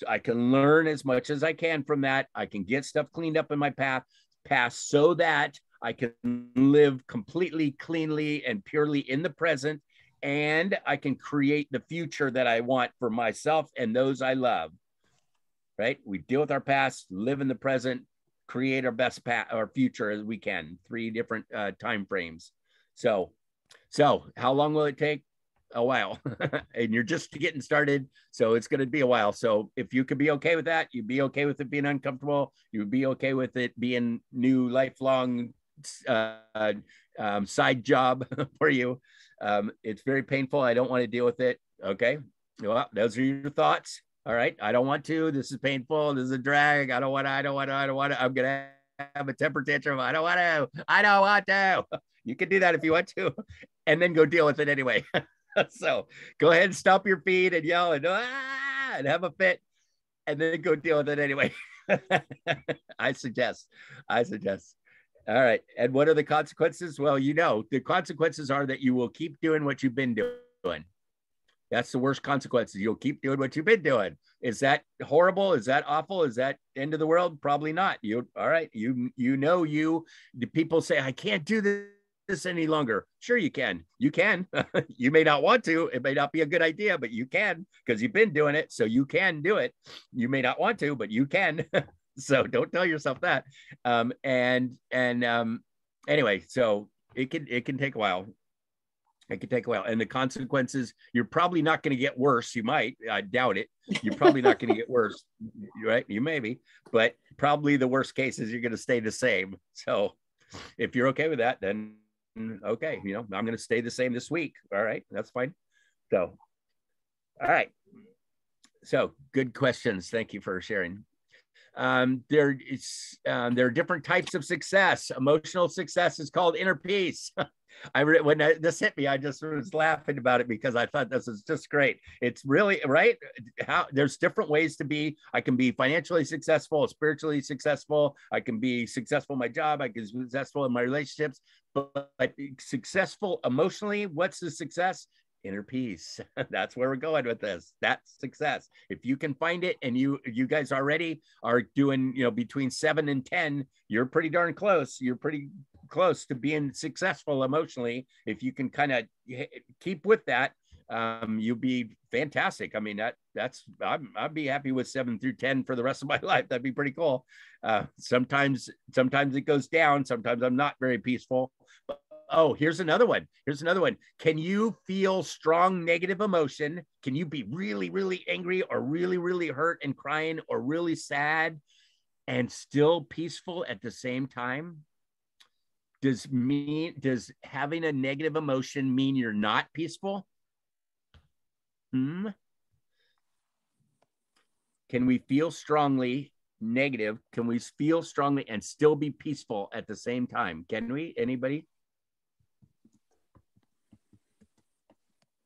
[SPEAKER 1] i can learn as much as i can from that. I can get stuff cleaned up in my path past so that i can live completely cleanly and purely in the present and i can create the future that i want for myself and those i love right? We deal with our past live in the present create our best path our future as we can three different uh, time frames. So so how long will it take? A while. (laughs) And you're just getting started so it's going to be a while. So if you could be okay with that you'd be okay with it being uncomfortable you'd be okay with it being new lifelong uh, um, side job (laughs) for you um, it's very painful i don't want to deal with it okay well those are your thoughts all right, I don't want to. This is painful. This is a drag. I don't want to. I don't want to. I don't want to. I'm gonna have a temper tantrum. I don't want to. I don't want to. (laughs) You can do that if you want to, and then go deal with it anyway. (laughs) so go ahead and stomp your feet and yell and ah, and have a fit, and then go deal with it anyway. I suggest. I suggest. All right. And what are the consequences? Well, you know, the consequences are that you will keep doing what you've been doing. That's the worst consequences. You'll keep doing what you've been doing. Is that horrible? Is that awful? Is that end of the world? Probably not. You all right? You you know you. The people say I can't do this any longer. Sure, you can. You can. (laughs) you may not want to. It may not be a good idea, but you can because you've been doing it. So you can do it. You may not want to, but you can. (laughs) so don't tell yourself that. Um, and and um, anyway, so it can it can take a while it can take a while. And the consequences, you're probably not going to get worse. You might, I doubt it. You're probably not going to get (laughs) worse, right? You may be, but probably the worst case is you're going to stay the same. So if you're okay with that, then okay, you know, I'm going to stay the same this week. All right, that's fine. So, all right. So good questions. Thank you for sharing. Um, there is um, there are different types of success. Emotional success is called inner peace. (laughs) I re- when I, this hit me, I just was laughing about it because I thought this is just great. It's really right. How there's different ways to be. I can be financially successful, spiritually successful. I can be successful in my job. I can be successful in my relationships. But, but successful emotionally, what's the success? Inner peace (laughs) that's where we're going with this that's success if you can find it and you you guys already are doing you know between seven and ten you're pretty darn close you're pretty close to being successful emotionally. If you can kind of keep with that, um, you'll be fantastic. I mean, that that's I'm, I'd be happy with seven through ten for the rest of my (laughs) life. That'd be pretty cool. Uh, sometimes sometimes it goes down. Sometimes I'm not very peaceful. But, oh, here's another one. Here's another one. Can you feel strong negative emotion? Can you be really really angry or really really hurt and crying or really sad and still peaceful at the same time? does mean does having a negative emotion mean you're not peaceful hmm can we feel strongly negative can we feel strongly and still be peaceful at the same time can we anybody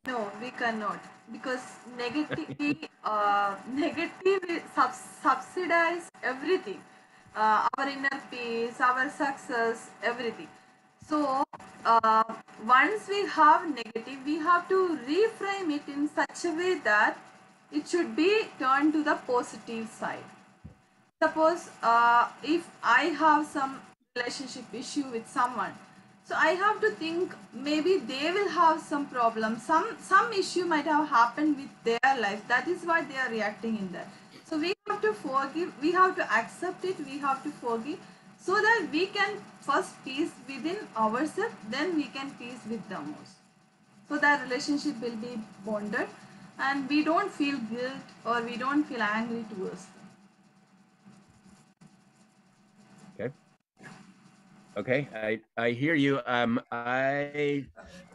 [SPEAKER 4] no we cannot because (laughs) negative uh, negative sub- subsidize everything uh, our inner peace, our success, everything. So uh, once we have negative, we have to reframe it in such a way that it should be turned to the positive side. Suppose uh, if I have some relationship issue with someone, so I have to think maybe they will have some problem, some some issue might have happened with their life. That is why they are reacting in that. So we have to forgive, we have to accept it, we have to forgive so that we can first peace within ourselves, then we can peace with the most. So that relationship will be bonded and we don't feel guilt or we don't feel angry towards them.
[SPEAKER 1] Okay. Okay, I I hear you. Um, I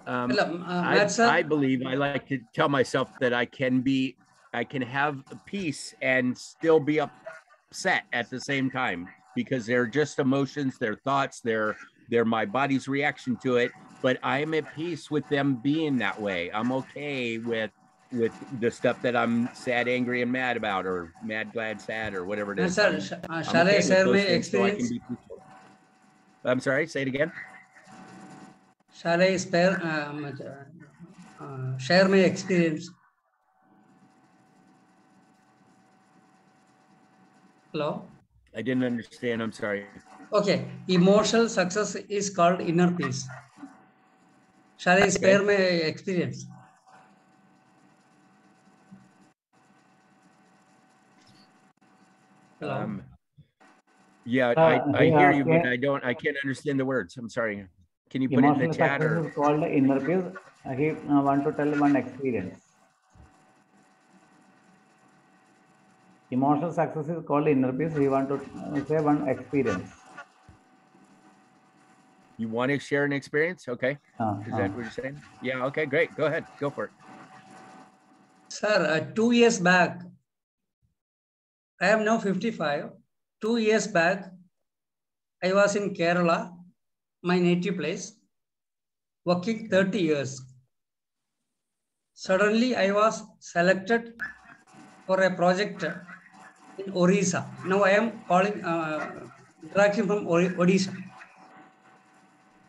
[SPEAKER 1] um,
[SPEAKER 5] uh,
[SPEAKER 1] I, I believe I like to tell myself that I can be, I can have peace and still be upset at the same time because they're just emotions, they're thoughts, they're they're my body's reaction to it. But I'm at peace with them being that way. I'm okay with with the stuff that I'm sad, angry, and mad about, or mad, glad, sad, or whatever it is.
[SPEAKER 5] Sir,
[SPEAKER 1] I'm-
[SPEAKER 5] uh,
[SPEAKER 1] I'm
[SPEAKER 5] shall
[SPEAKER 1] okay
[SPEAKER 5] I
[SPEAKER 1] with
[SPEAKER 5] share
[SPEAKER 1] those
[SPEAKER 5] my
[SPEAKER 1] things so I can
[SPEAKER 5] experience?
[SPEAKER 1] be peaceful. I'm sorry. Say it again.
[SPEAKER 5] Shall I spare, um, uh, uh, share my experience? Hello?
[SPEAKER 1] I didn't understand. I'm sorry.
[SPEAKER 5] Okay, emotional success is called inner peace. Shall I spare my experience? Hello?
[SPEAKER 1] Um, yeah,
[SPEAKER 2] Uh,
[SPEAKER 1] I, I
[SPEAKER 2] he
[SPEAKER 1] hear you, but I don't, I can't understand the words. I'm sorry. Can you put it in
[SPEAKER 2] Emotional
[SPEAKER 1] the chat
[SPEAKER 2] success
[SPEAKER 1] or?
[SPEAKER 2] is called inner peace. Uh, He uh, want to tell one experience. Emotional success is called inner peace. He want to uh, say one experience.
[SPEAKER 1] You want to share an experience? Okay.
[SPEAKER 2] Uh,
[SPEAKER 1] Is
[SPEAKER 2] uh.
[SPEAKER 1] that what you're saying? Yeah. Okay, great. Go ahead. Go for it.
[SPEAKER 5] Sir, uh, two years back, I am now 55. Two years back, I was in Kerala, my native place, working 30 years. Suddenly, I was selected for a project in Orissa. Now I am calling, uh, from Odisha.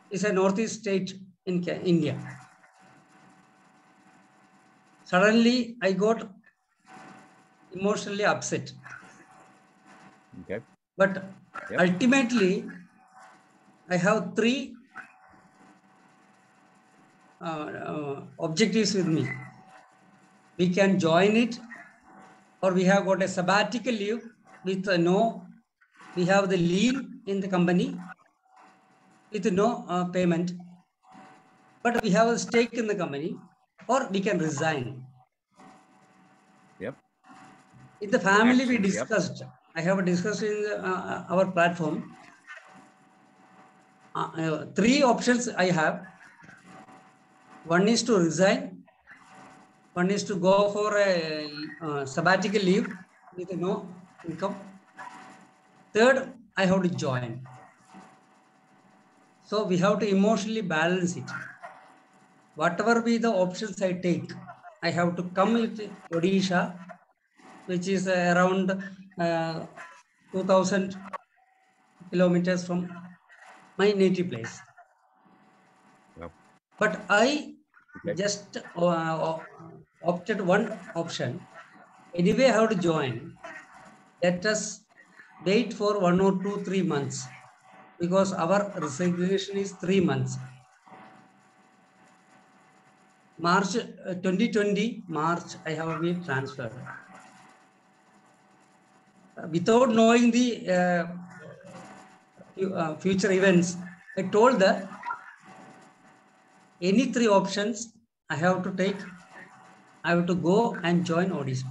[SPEAKER 5] It's a northeast state in India. Suddenly, I got emotionally upset.
[SPEAKER 1] Okay.
[SPEAKER 5] But
[SPEAKER 1] Yep.
[SPEAKER 5] ultimately, I have three uh, uh, objectives with me. We can join it, or we have got a sabbatical leave with uh, no, we have the leave in the company with no uh, payment, but we have a stake in the company, or we can resign.
[SPEAKER 1] Yep.
[SPEAKER 5] In the family, we
[SPEAKER 1] discussed. yep.
[SPEAKER 5] I have discussed in uh, our platform. Uh, uh, three options I have. One is to resign. One is to go for a uh, sabbatical leave with no income. Third, I have to join. So we have to emotionally balance it. Whatever be the options I take, I have to come with Odisha, which is uh, around uh, 2000 kilometers from my native place. But I
[SPEAKER 1] Okay.
[SPEAKER 5] just uh, opted one option. Anyway, I have to join. Let us wait for one or two, three months because our resignation is three months. March uh, 2020, March, I have been transferred. Without knowing the uh, uh, future events, I told that any three options I have to take, I have to go and join Odisha.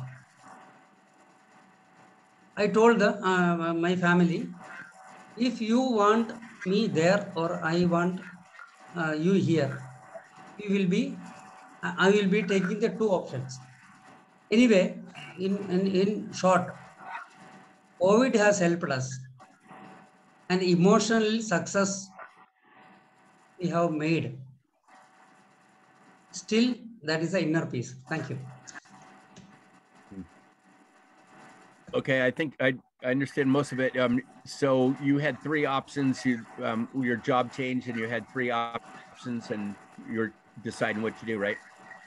[SPEAKER 5] I told the, uh, my family, if you want me there or I want uh, you here, you will be, I I will be taking the two options. Anyway, in, in, in short, COVID has helped us and emotional success we have made. Still, that is the inner peace. Thank you.
[SPEAKER 1] Okay. I think I I understand most of it. Um, so you had three options. You, um, your job changed, and you had three options, and you're deciding what to do, right?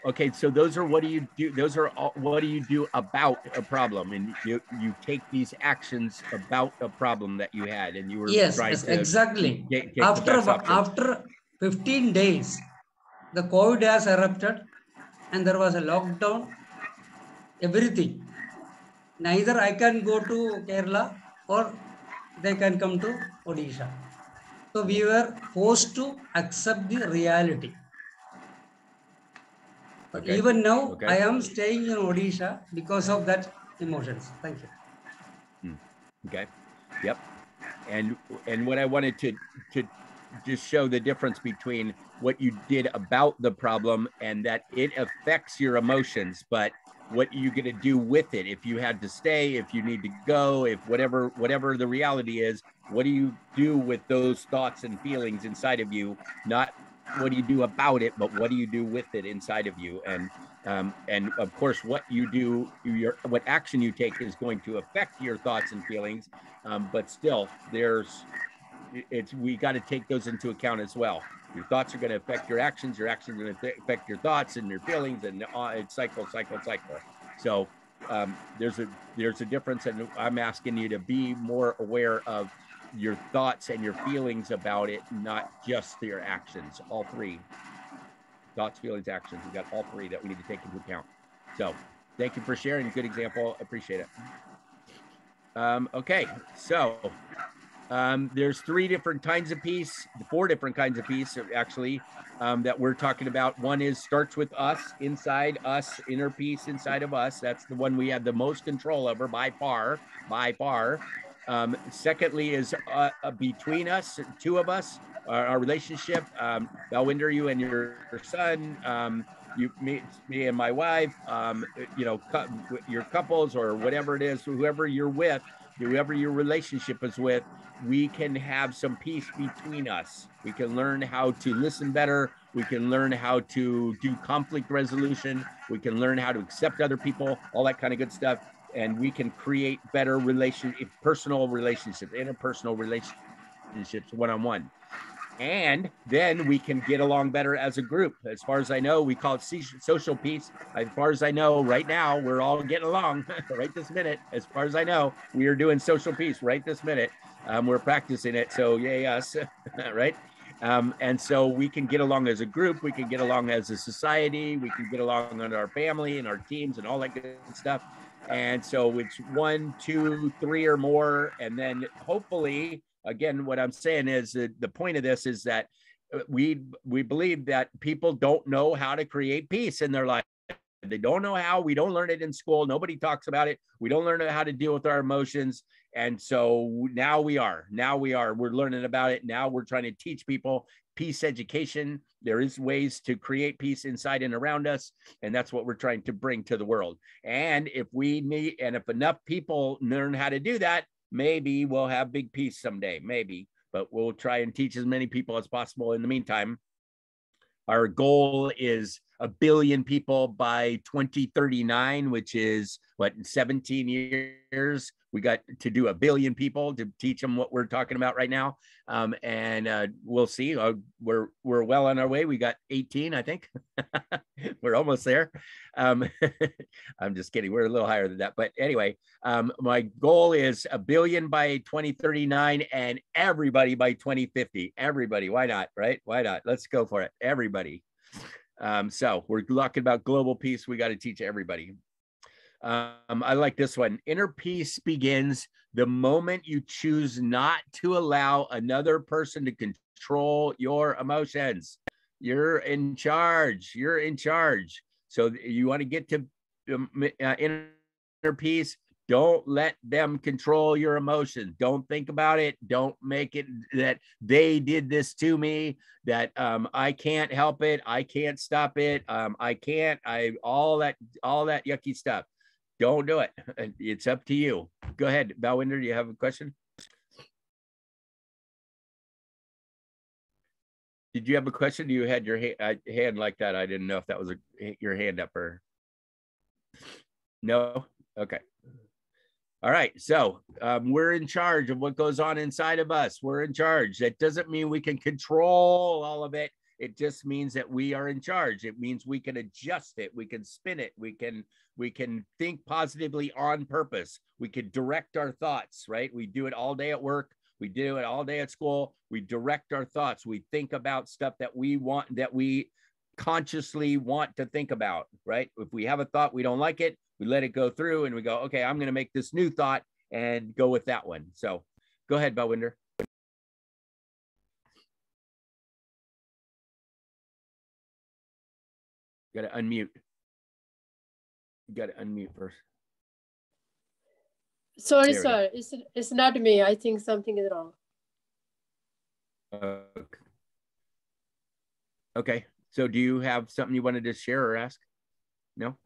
[SPEAKER 1] Okay, so those are what do you do? Those are all, what do you do about a problem, and you you take these actions about a problem that you had, and you were
[SPEAKER 5] yes, yes exactly.
[SPEAKER 1] get- get
[SPEAKER 5] After after 15 days, the COVID has erupted, and there was a lockdown. Everything. Neither I can go to Kerala or they can come to Odisha. So we were forced to accept the reality.
[SPEAKER 1] Okay.
[SPEAKER 5] Even now,
[SPEAKER 1] Okay.
[SPEAKER 5] I am staying in Odisha because of that emotions. Thank you. Hmm.
[SPEAKER 1] Okay. Yep. And and what I wanted to to just show the difference between what you did about the problem and that it affects your emotions, but what are you going to do with it if you had to stay if you need to go if whatever whatever the reality is what do you do with those thoughts and feelings inside of you not what do you do about it but what do you do with it inside of you? And um, and of course what you do your what action you take is going to affect your thoughts and feelings. Um, but still there's it's we got to take those into account as well. Your thoughts are going to affect your actions your actions are going to affect your thoughts and your feelings and uh, it's cycle cycle cycle. So um, there's a there's a difference and i'm asking you to be more aware of your thoughts and your feelings about it not just your actions. All three. Thoughts feelings actions. We got all three that we need to take into account. So thank you for sharing. Good example. Appreciate it. Um, okay. So um, there's three different kinds of peace, four different kinds of peace actually um, that we're talking about. One is starts with us, inside us, inner peace inside of us. That's the one we have the most control over by far, by far. Um, secondly is uh, uh, between us, two of us, our, our relationship. Um, Balwinder, you and your, your son, um, you, me, me and my wife, um, you know, cou- your couples or whatever it is, whoever you're with, whoever your relationship is with, we can have some peace between us. We can learn how to listen better. We can learn how to do conflict resolution. We can learn how to accept other people, all that kind of good stuff. And we can create better relation, personal relationships, interpersonal relationships, one on one. And then we can get along better as a group. As far as I know, we call it social peace. As far as I know, right now, we're all getting along (laughs) right this minute. As far as I know, we are doing social peace right this minute. Um, we're practicing it. So, yay, us, (laughs) right? Um, and so we can get along as a group. We can get along as a society. We can get along on our family and our teams and all that good stuff. And so it's one, two, three or more. And then hopefully, again, what I'm saying is that the point of this is that uh, we we believe that people don't know how to create peace in their life. They don't know how. We don't learn it in school. Nobody talks about it. We don't learn how to deal with our emotions. And so now we are. Now we are. We're learning about it. Now we're trying to teach people peace education. There is ways to create peace inside and around us, and that's what we're trying to bring to the world. And if we need, and if enough people learn how to do that, maybe we'll have big peace someday. Maybe, but we'll try and teach as many people as possible. In the meantime, our goal is a billion people by 2039, which is what 17 years. We got to do a billion people to teach them what we're talking about right now, um, and uh, we'll see. Uh, we're we're well on our way. We got 18, I think. (laughs) we're almost there. Um, (laughs) I'm just kidding. We're a little higher than that, but anyway, um, my goal is a billion by 2039 and everybody by 2050. Everybody, why not? Right? Why not? Let's go for it. Everybody. Um, so we're talking about global peace. We got to teach everybody. Um, I like this one. Inner peace begins the moment you choose not to allow another person to control your emotions. You're in charge. You're in charge. So you want to get to um, uh, inner peace. Don't let them control your emotions. Don't think about it. Don't make it that they did this to me, that um, I can't help it. I can't stop it. Um, I can't, I, all that, all that yucky stuff. Don't do it. It's up to you. Go ahead. Balwinder, do you have a question? Did you have a question? You had your ha- uh, hand like that. I didn't know if that was a, your hand up or no. Okay. All right. So Um, we're in charge of what goes on inside of us. We're in charge. That doesn't mean we can control all of it. It just means that we are in charge. It means we can adjust it. We can spin it. We can we can think positively on purpose. We can direct our thoughts, right? We do it all day at work. We do it all day at school. We direct our thoughts. We think about stuff that we want, that we consciously want to think about, right? If we have a thought, we don't like it, we let it go through and we go, okay, I'm going to make this new thought and go with that one. So go ahead, Balwinder. Got to unmute. You got to unmute first.
[SPEAKER 7] Sorry, sir. It's, it's not me. I think something is wrong.
[SPEAKER 1] Uh, okay. So do you have something you wanted to share or ask? No?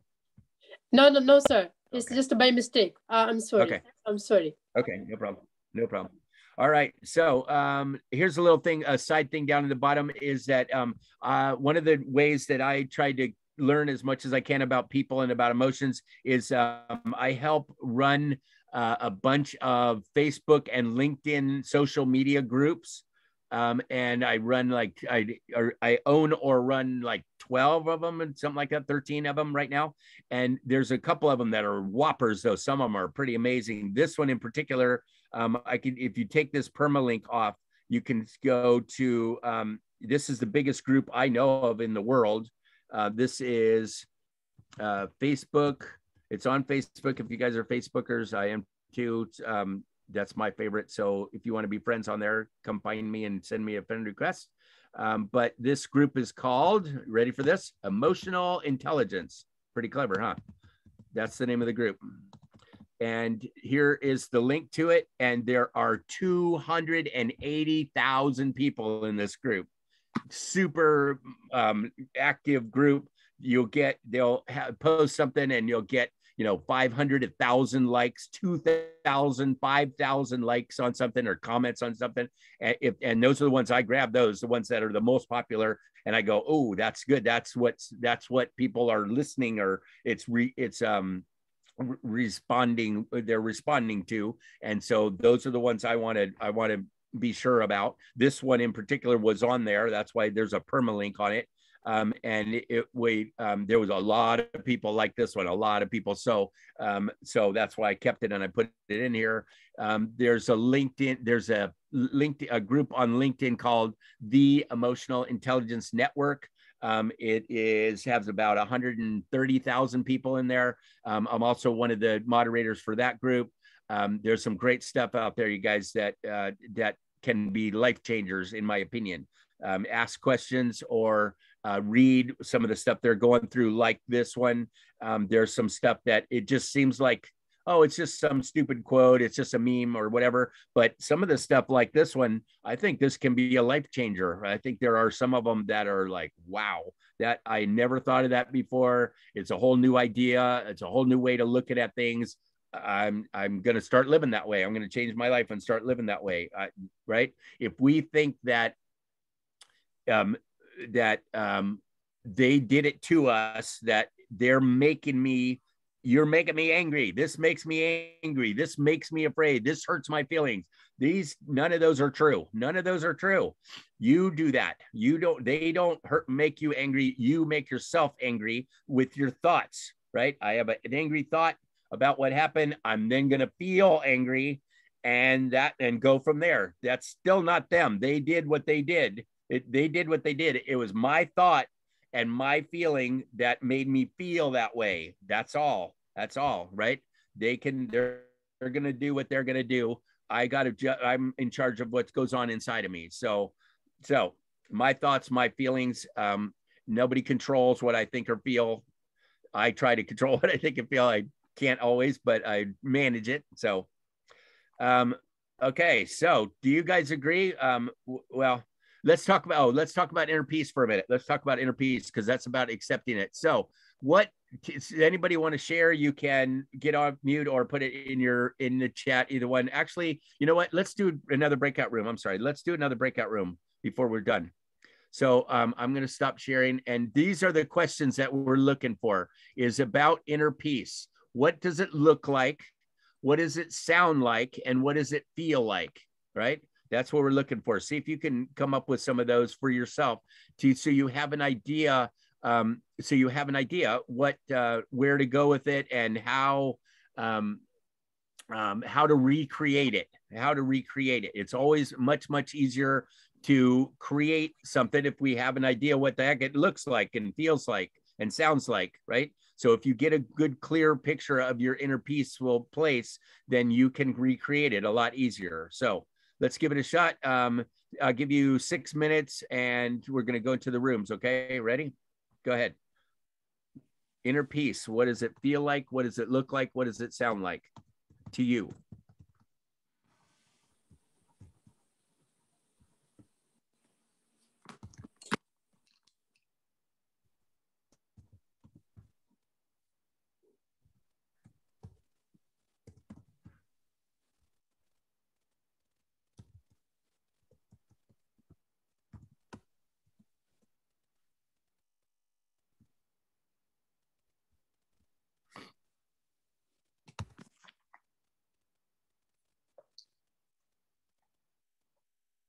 [SPEAKER 7] No, no, no, sir. It's
[SPEAKER 1] Okay.
[SPEAKER 7] just by mistake. Uh, I'm sorry.
[SPEAKER 1] Okay.
[SPEAKER 7] I'm sorry.
[SPEAKER 1] Okay, no problem. No problem. All right. So um, here's a little thing, a side thing down at the bottom is that um, uh, one of the ways that I try to learn as much as I can about people and about emotions is um, I help run uh, a bunch of Facebook and LinkedIn social media groups. Um, and I run like I I own or run like 12 of them and something like that, 13 of them right now. And there's a couple of them that are whoppers, though. Some of them are pretty amazing. This one in particular, um, I can if you take this permalink off, you can go to um, this is the biggest group I know of in the world. Uh, this is uh, Facebook. It's on Facebook. If you guys are Facebookers, I am too. Um, that's my favorite. So if you want to be friends on there, come find me and send me a friend request. Um, but this group is called, ready for this? Emotional Intelligence. Pretty clever, huh? That's the name of the group. And here is the link to it. And there are 280,000 people in this group. Super um, active group. You'll get, they'll post something and you'll get, you know, 500, 1,000 likes, 2,000, 5,000 likes on something or comments on something. And, if, and those are the ones I grab those, the ones that are the most popular. And I go, oh, that's good. That's what's, that's what people are listening or it's re, it's, um, responding they're responding to and so those are the ones i wanted i want to be sure about. This one in particular was on there that's why there's a permalink on it um, and it, it we um, there was a lot of people like this one a lot of people so um, so that's why i kept it and i put it in here. Um, there's a linkedin there's a linked a group on linkedin called the emotional intelligence network um, it is has about 130,000 people in there. Um, I'm also one of the moderators for that group. Um, there's some great stuff out there, you guys, that uh, that can be life changers, in my opinion. Um, ask questions or uh, read some of the stuff they're going through, like this one. Um, there's some stuff that it just seems like oh, it's just some stupid quote, it's just a meme or whatever. But some of the stuff like this one, I think this can be a life changer. I think there are some of them that are like, wow, that I never thought of that before. It's a whole new idea. It's a whole new way to look at, things. I'm I'm gonna start living that way. I'm gonna change my life and start living that way. Uh, right? If we think that um, that um, they did it to us, that they're making me you're making me angry. This makes me angry. This makes me afraid. This hurts my feelings. These none of those are true. None of those are true. You do that. You don't they don't hurt make you angry. You make yourself angry with your thoughts, right? I have a, an angry thought about what happened. I'm then going to feel angry and that and go from there. That's still not them. They did what they did. It, they did what they did. It was my thought and my feeling that made me feel that way. That's all. That's all, right? They can they're they're gonna do what they're gonna do. I gotta ju- I'm in charge of what goes on inside of me. So so my thoughts, my feelings, um, nobody controls what I think or feel. I try to control (laughs) what I think and feel. I can't always, but I manage it. So um okay, so do you guys agree? Um w- well let's talk about oh let's talk about inner peace for a minute let's talk about inner peace because that's about accepting it so what anybody want to share you can get off mute or put it in your in the chat either one. Actually you know what? Let's do another breakout room. I'm sorry. Let's do another breakout room before we're done. So um, i'm going to stop sharing and these are the questions that we're looking for is about inner peace. What does it look like? What does it sound like? And what does it feel like? Right? That's what we're looking for. See if you can come up with some of those for yourself to so you have an idea um, so you have an idea what uh, where to go with it and how um, um, how to recreate it how to recreate it. It's always much much easier to create something if we have an idea what the heck it looks like and feels like and sounds like right? So if you get a good clear picture of your inner peaceful place then you can recreate it a lot easier. So let's give it a shot. Um, i'll give you six minutes and we're going to go into the rooms okay? Ready go ahead. Inner peace. What does it feel like? What does it look like? What does it sound like to you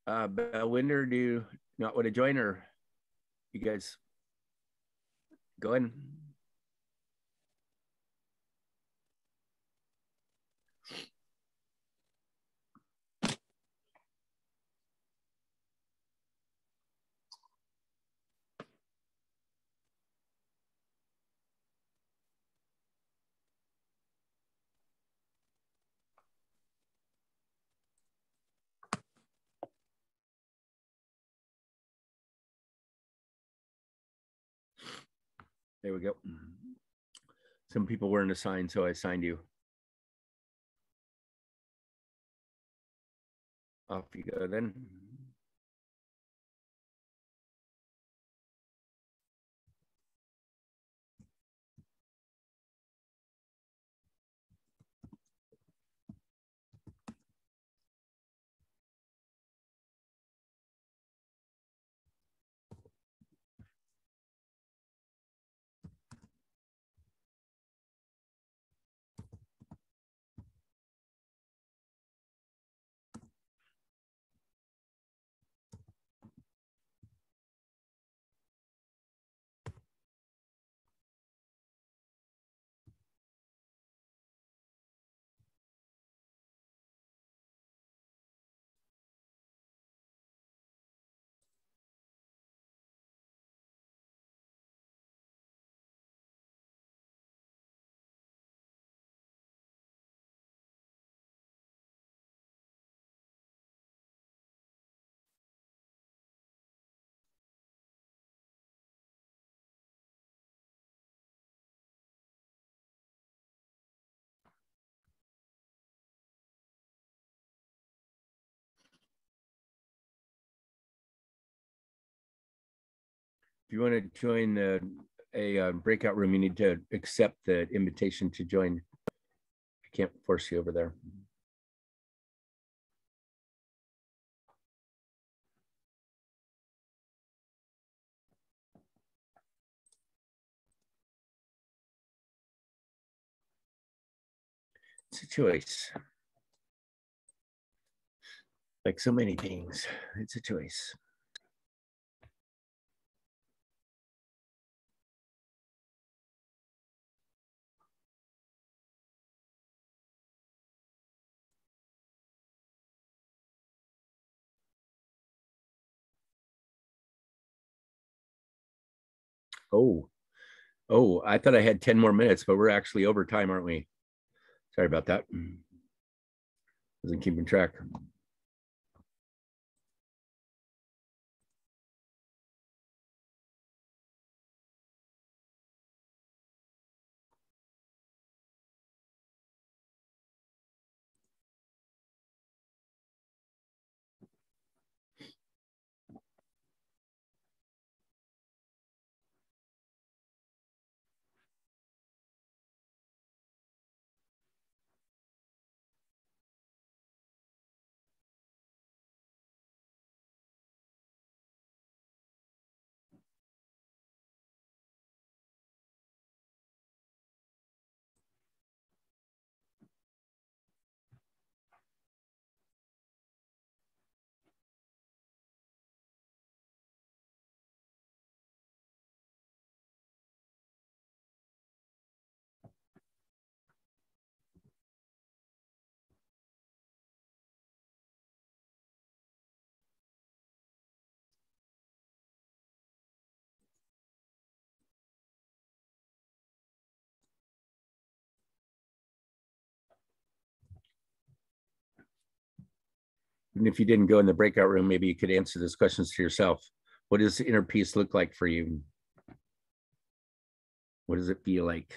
[SPEAKER 1] uh Winder, do you not want to join or you guys go ahead? There we go. Some people weren't assigned, so I assigned you. Off you go then. If you want to join the, a uh, breakout room, you need to accept the invitation to join. I can't force you over there. It's a choice. Like so many things, it's a choice. Oh, oh, I thought I had 10 more minutes, but we're actually over time, aren't we? Sorry about that. Wasn't keeping track. Even if you didn't go in the breakout room, maybe you could answer those questions to yourself. What does inner peace look like for you? What does it feel like?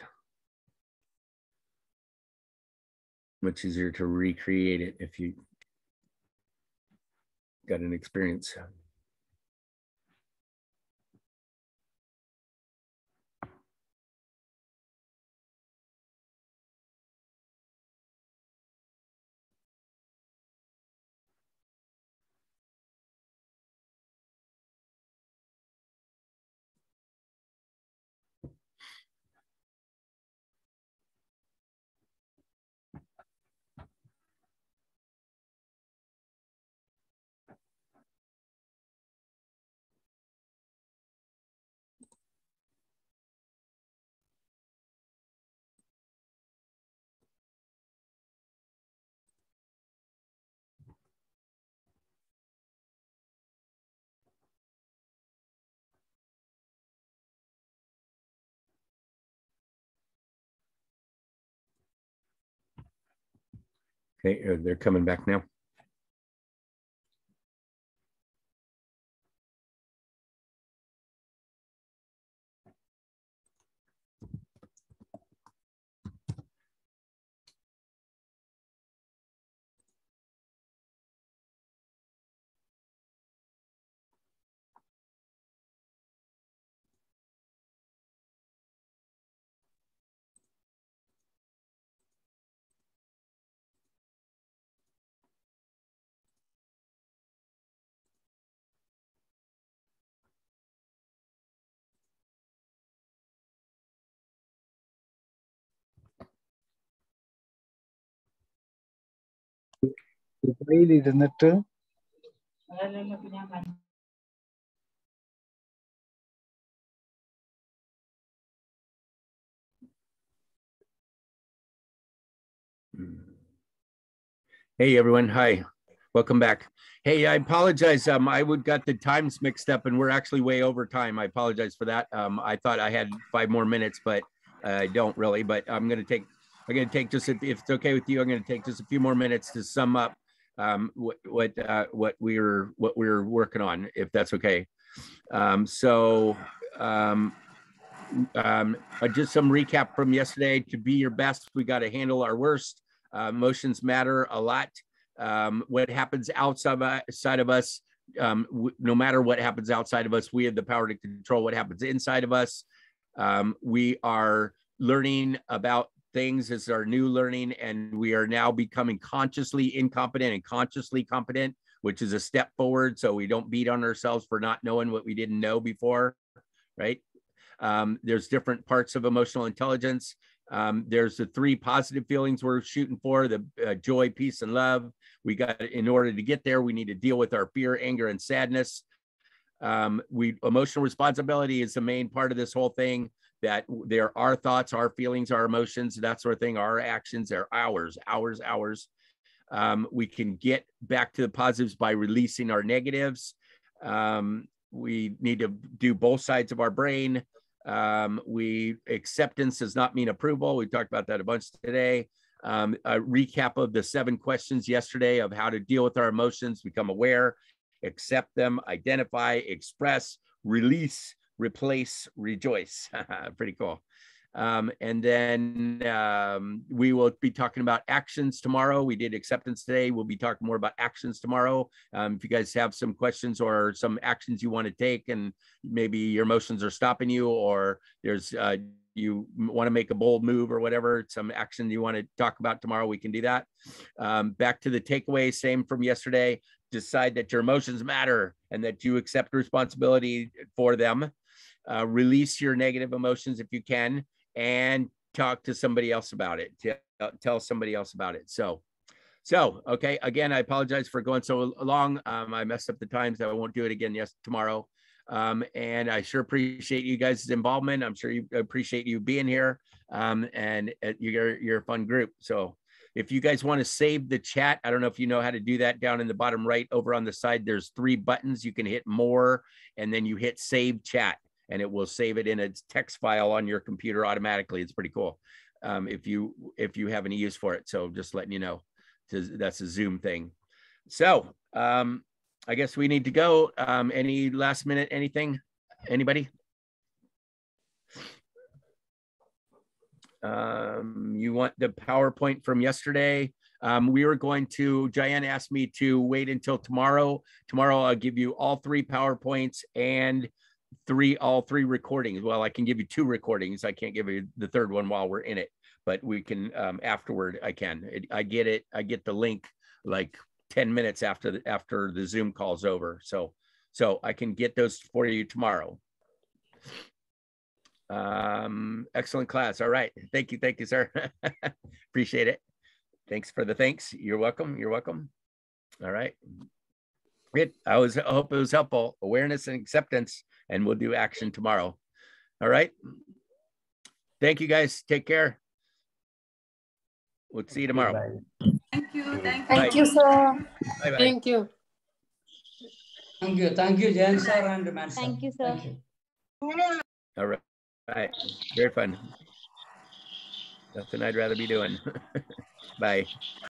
[SPEAKER 1] Much easier to recreate it if you got an experience. Okay, uh, they're coming back now.
[SPEAKER 6] ദുബായിൽ ഇരുന്നിട്ട്
[SPEAKER 1] Hey everyone, hi, welcome back. Hey, I apologize. Um, I would got the times mixed up, and we're actually way over time. I apologize for that. Um, I thought I had five more minutes, but I don't really. But I'm going to take. I'm going to take just if it's okay with you. I'm going to take just a few more minutes to sum up um, what what uh, what we're what we're working on, if that's okay. Um, so. Um, um, just some recap from yesterday. To be your best, we got to handle our worst. Uh, emotions matter a lot. Um, what happens outside of us, um, no matter what happens outside of us, we have the power to control what happens inside of us. Um, we are learning about things as our new learning, and we are now becoming consciously incompetent and consciously competent, which is a step forward. So we don't beat on ourselves for not knowing what we didn't know before, right? Um, there's different parts of emotional intelligence. Um, there's the three positive feelings we're shooting for: the uh, joy, peace, and love. We got in order to get there, we need to deal with our fear, anger, and sadness. Um, we emotional responsibility is the main part of this whole thing. That there are thoughts, our feelings, our emotions, that sort of thing. Our actions, they're ours, ours, ours. Um, we can get back to the positives by releasing our negatives. Um, we need to do both sides of our brain. Um, we acceptance does not mean approval. We talked about that a bunch today. Um, a recap of the seven questions yesterday of how to deal with our emotions, become aware, accept them, identify, express, release, replace, rejoice. (laughs) Pretty cool. Um, and then um, we will be talking about actions tomorrow. We did acceptance today. We'll be talking more about actions tomorrow. Um, if you guys have some questions or some actions you want to take, and maybe your emotions are stopping you, or there's uh, you want to make a bold move or whatever, some action you want to talk about tomorrow, we can do that. Um, back to the takeaway, same from yesterday. Decide that your emotions matter and that you accept responsibility for them. Uh, release your negative emotions if you can and talk to somebody else about it. Tell, tell somebody else about it. So, so okay. Again, I apologize for going so long. Um, I messed up the times. I won't do it again. Yes, tomorrow. Um, and I sure appreciate you guys' involvement. I'm sure you appreciate you being here. Um, and uh, you're you're a fun group. So if you guys want to save the chat, I don't know if you know how to do that down in the bottom right over on the side. There's three buttons. You can hit more, and then you hit save chat and it will save it in a text file on your computer automatically. It's pretty cool um, if you if you have any use for it. So just letting you know, that's a Zoom thing. So um, I guess we need to go. Um, any last minute, anything? Anybody? Um, you want the PowerPoint from yesterday? Um, we were going to, Diane asked me to wait until tomorrow. Tomorrow I'll give you all three PowerPoints and three, all three recordings. Well, I can give you two recordings. I can't give you the third one while we're in it, but we can um, afterward. I can. It, I get it. I get the link like 10 minutes after the, after the Zoom call's over. So, so I can get those for you tomorrow. Um, excellent class. All right. Thank you. Thank you, sir. (laughs) Appreciate it. Thanks for the thanks. You're welcome. You're welcome. All right. Good. I was I hope it was helpful. Awareness and acceptance, and we'll do action tomorrow. All right. Thank you guys. Take care. We'll see you tomorrow.
[SPEAKER 4] Thank you. Thank you.
[SPEAKER 9] Thank you, sir.
[SPEAKER 1] Bye bye.
[SPEAKER 7] Thank you.
[SPEAKER 5] Thank you. Thank you, Jan sir and Man sir.
[SPEAKER 9] Thank you, sir.
[SPEAKER 5] Thank you.
[SPEAKER 1] All right. All right. Very fun. Nothing I'd rather be doing. (laughs) Bye.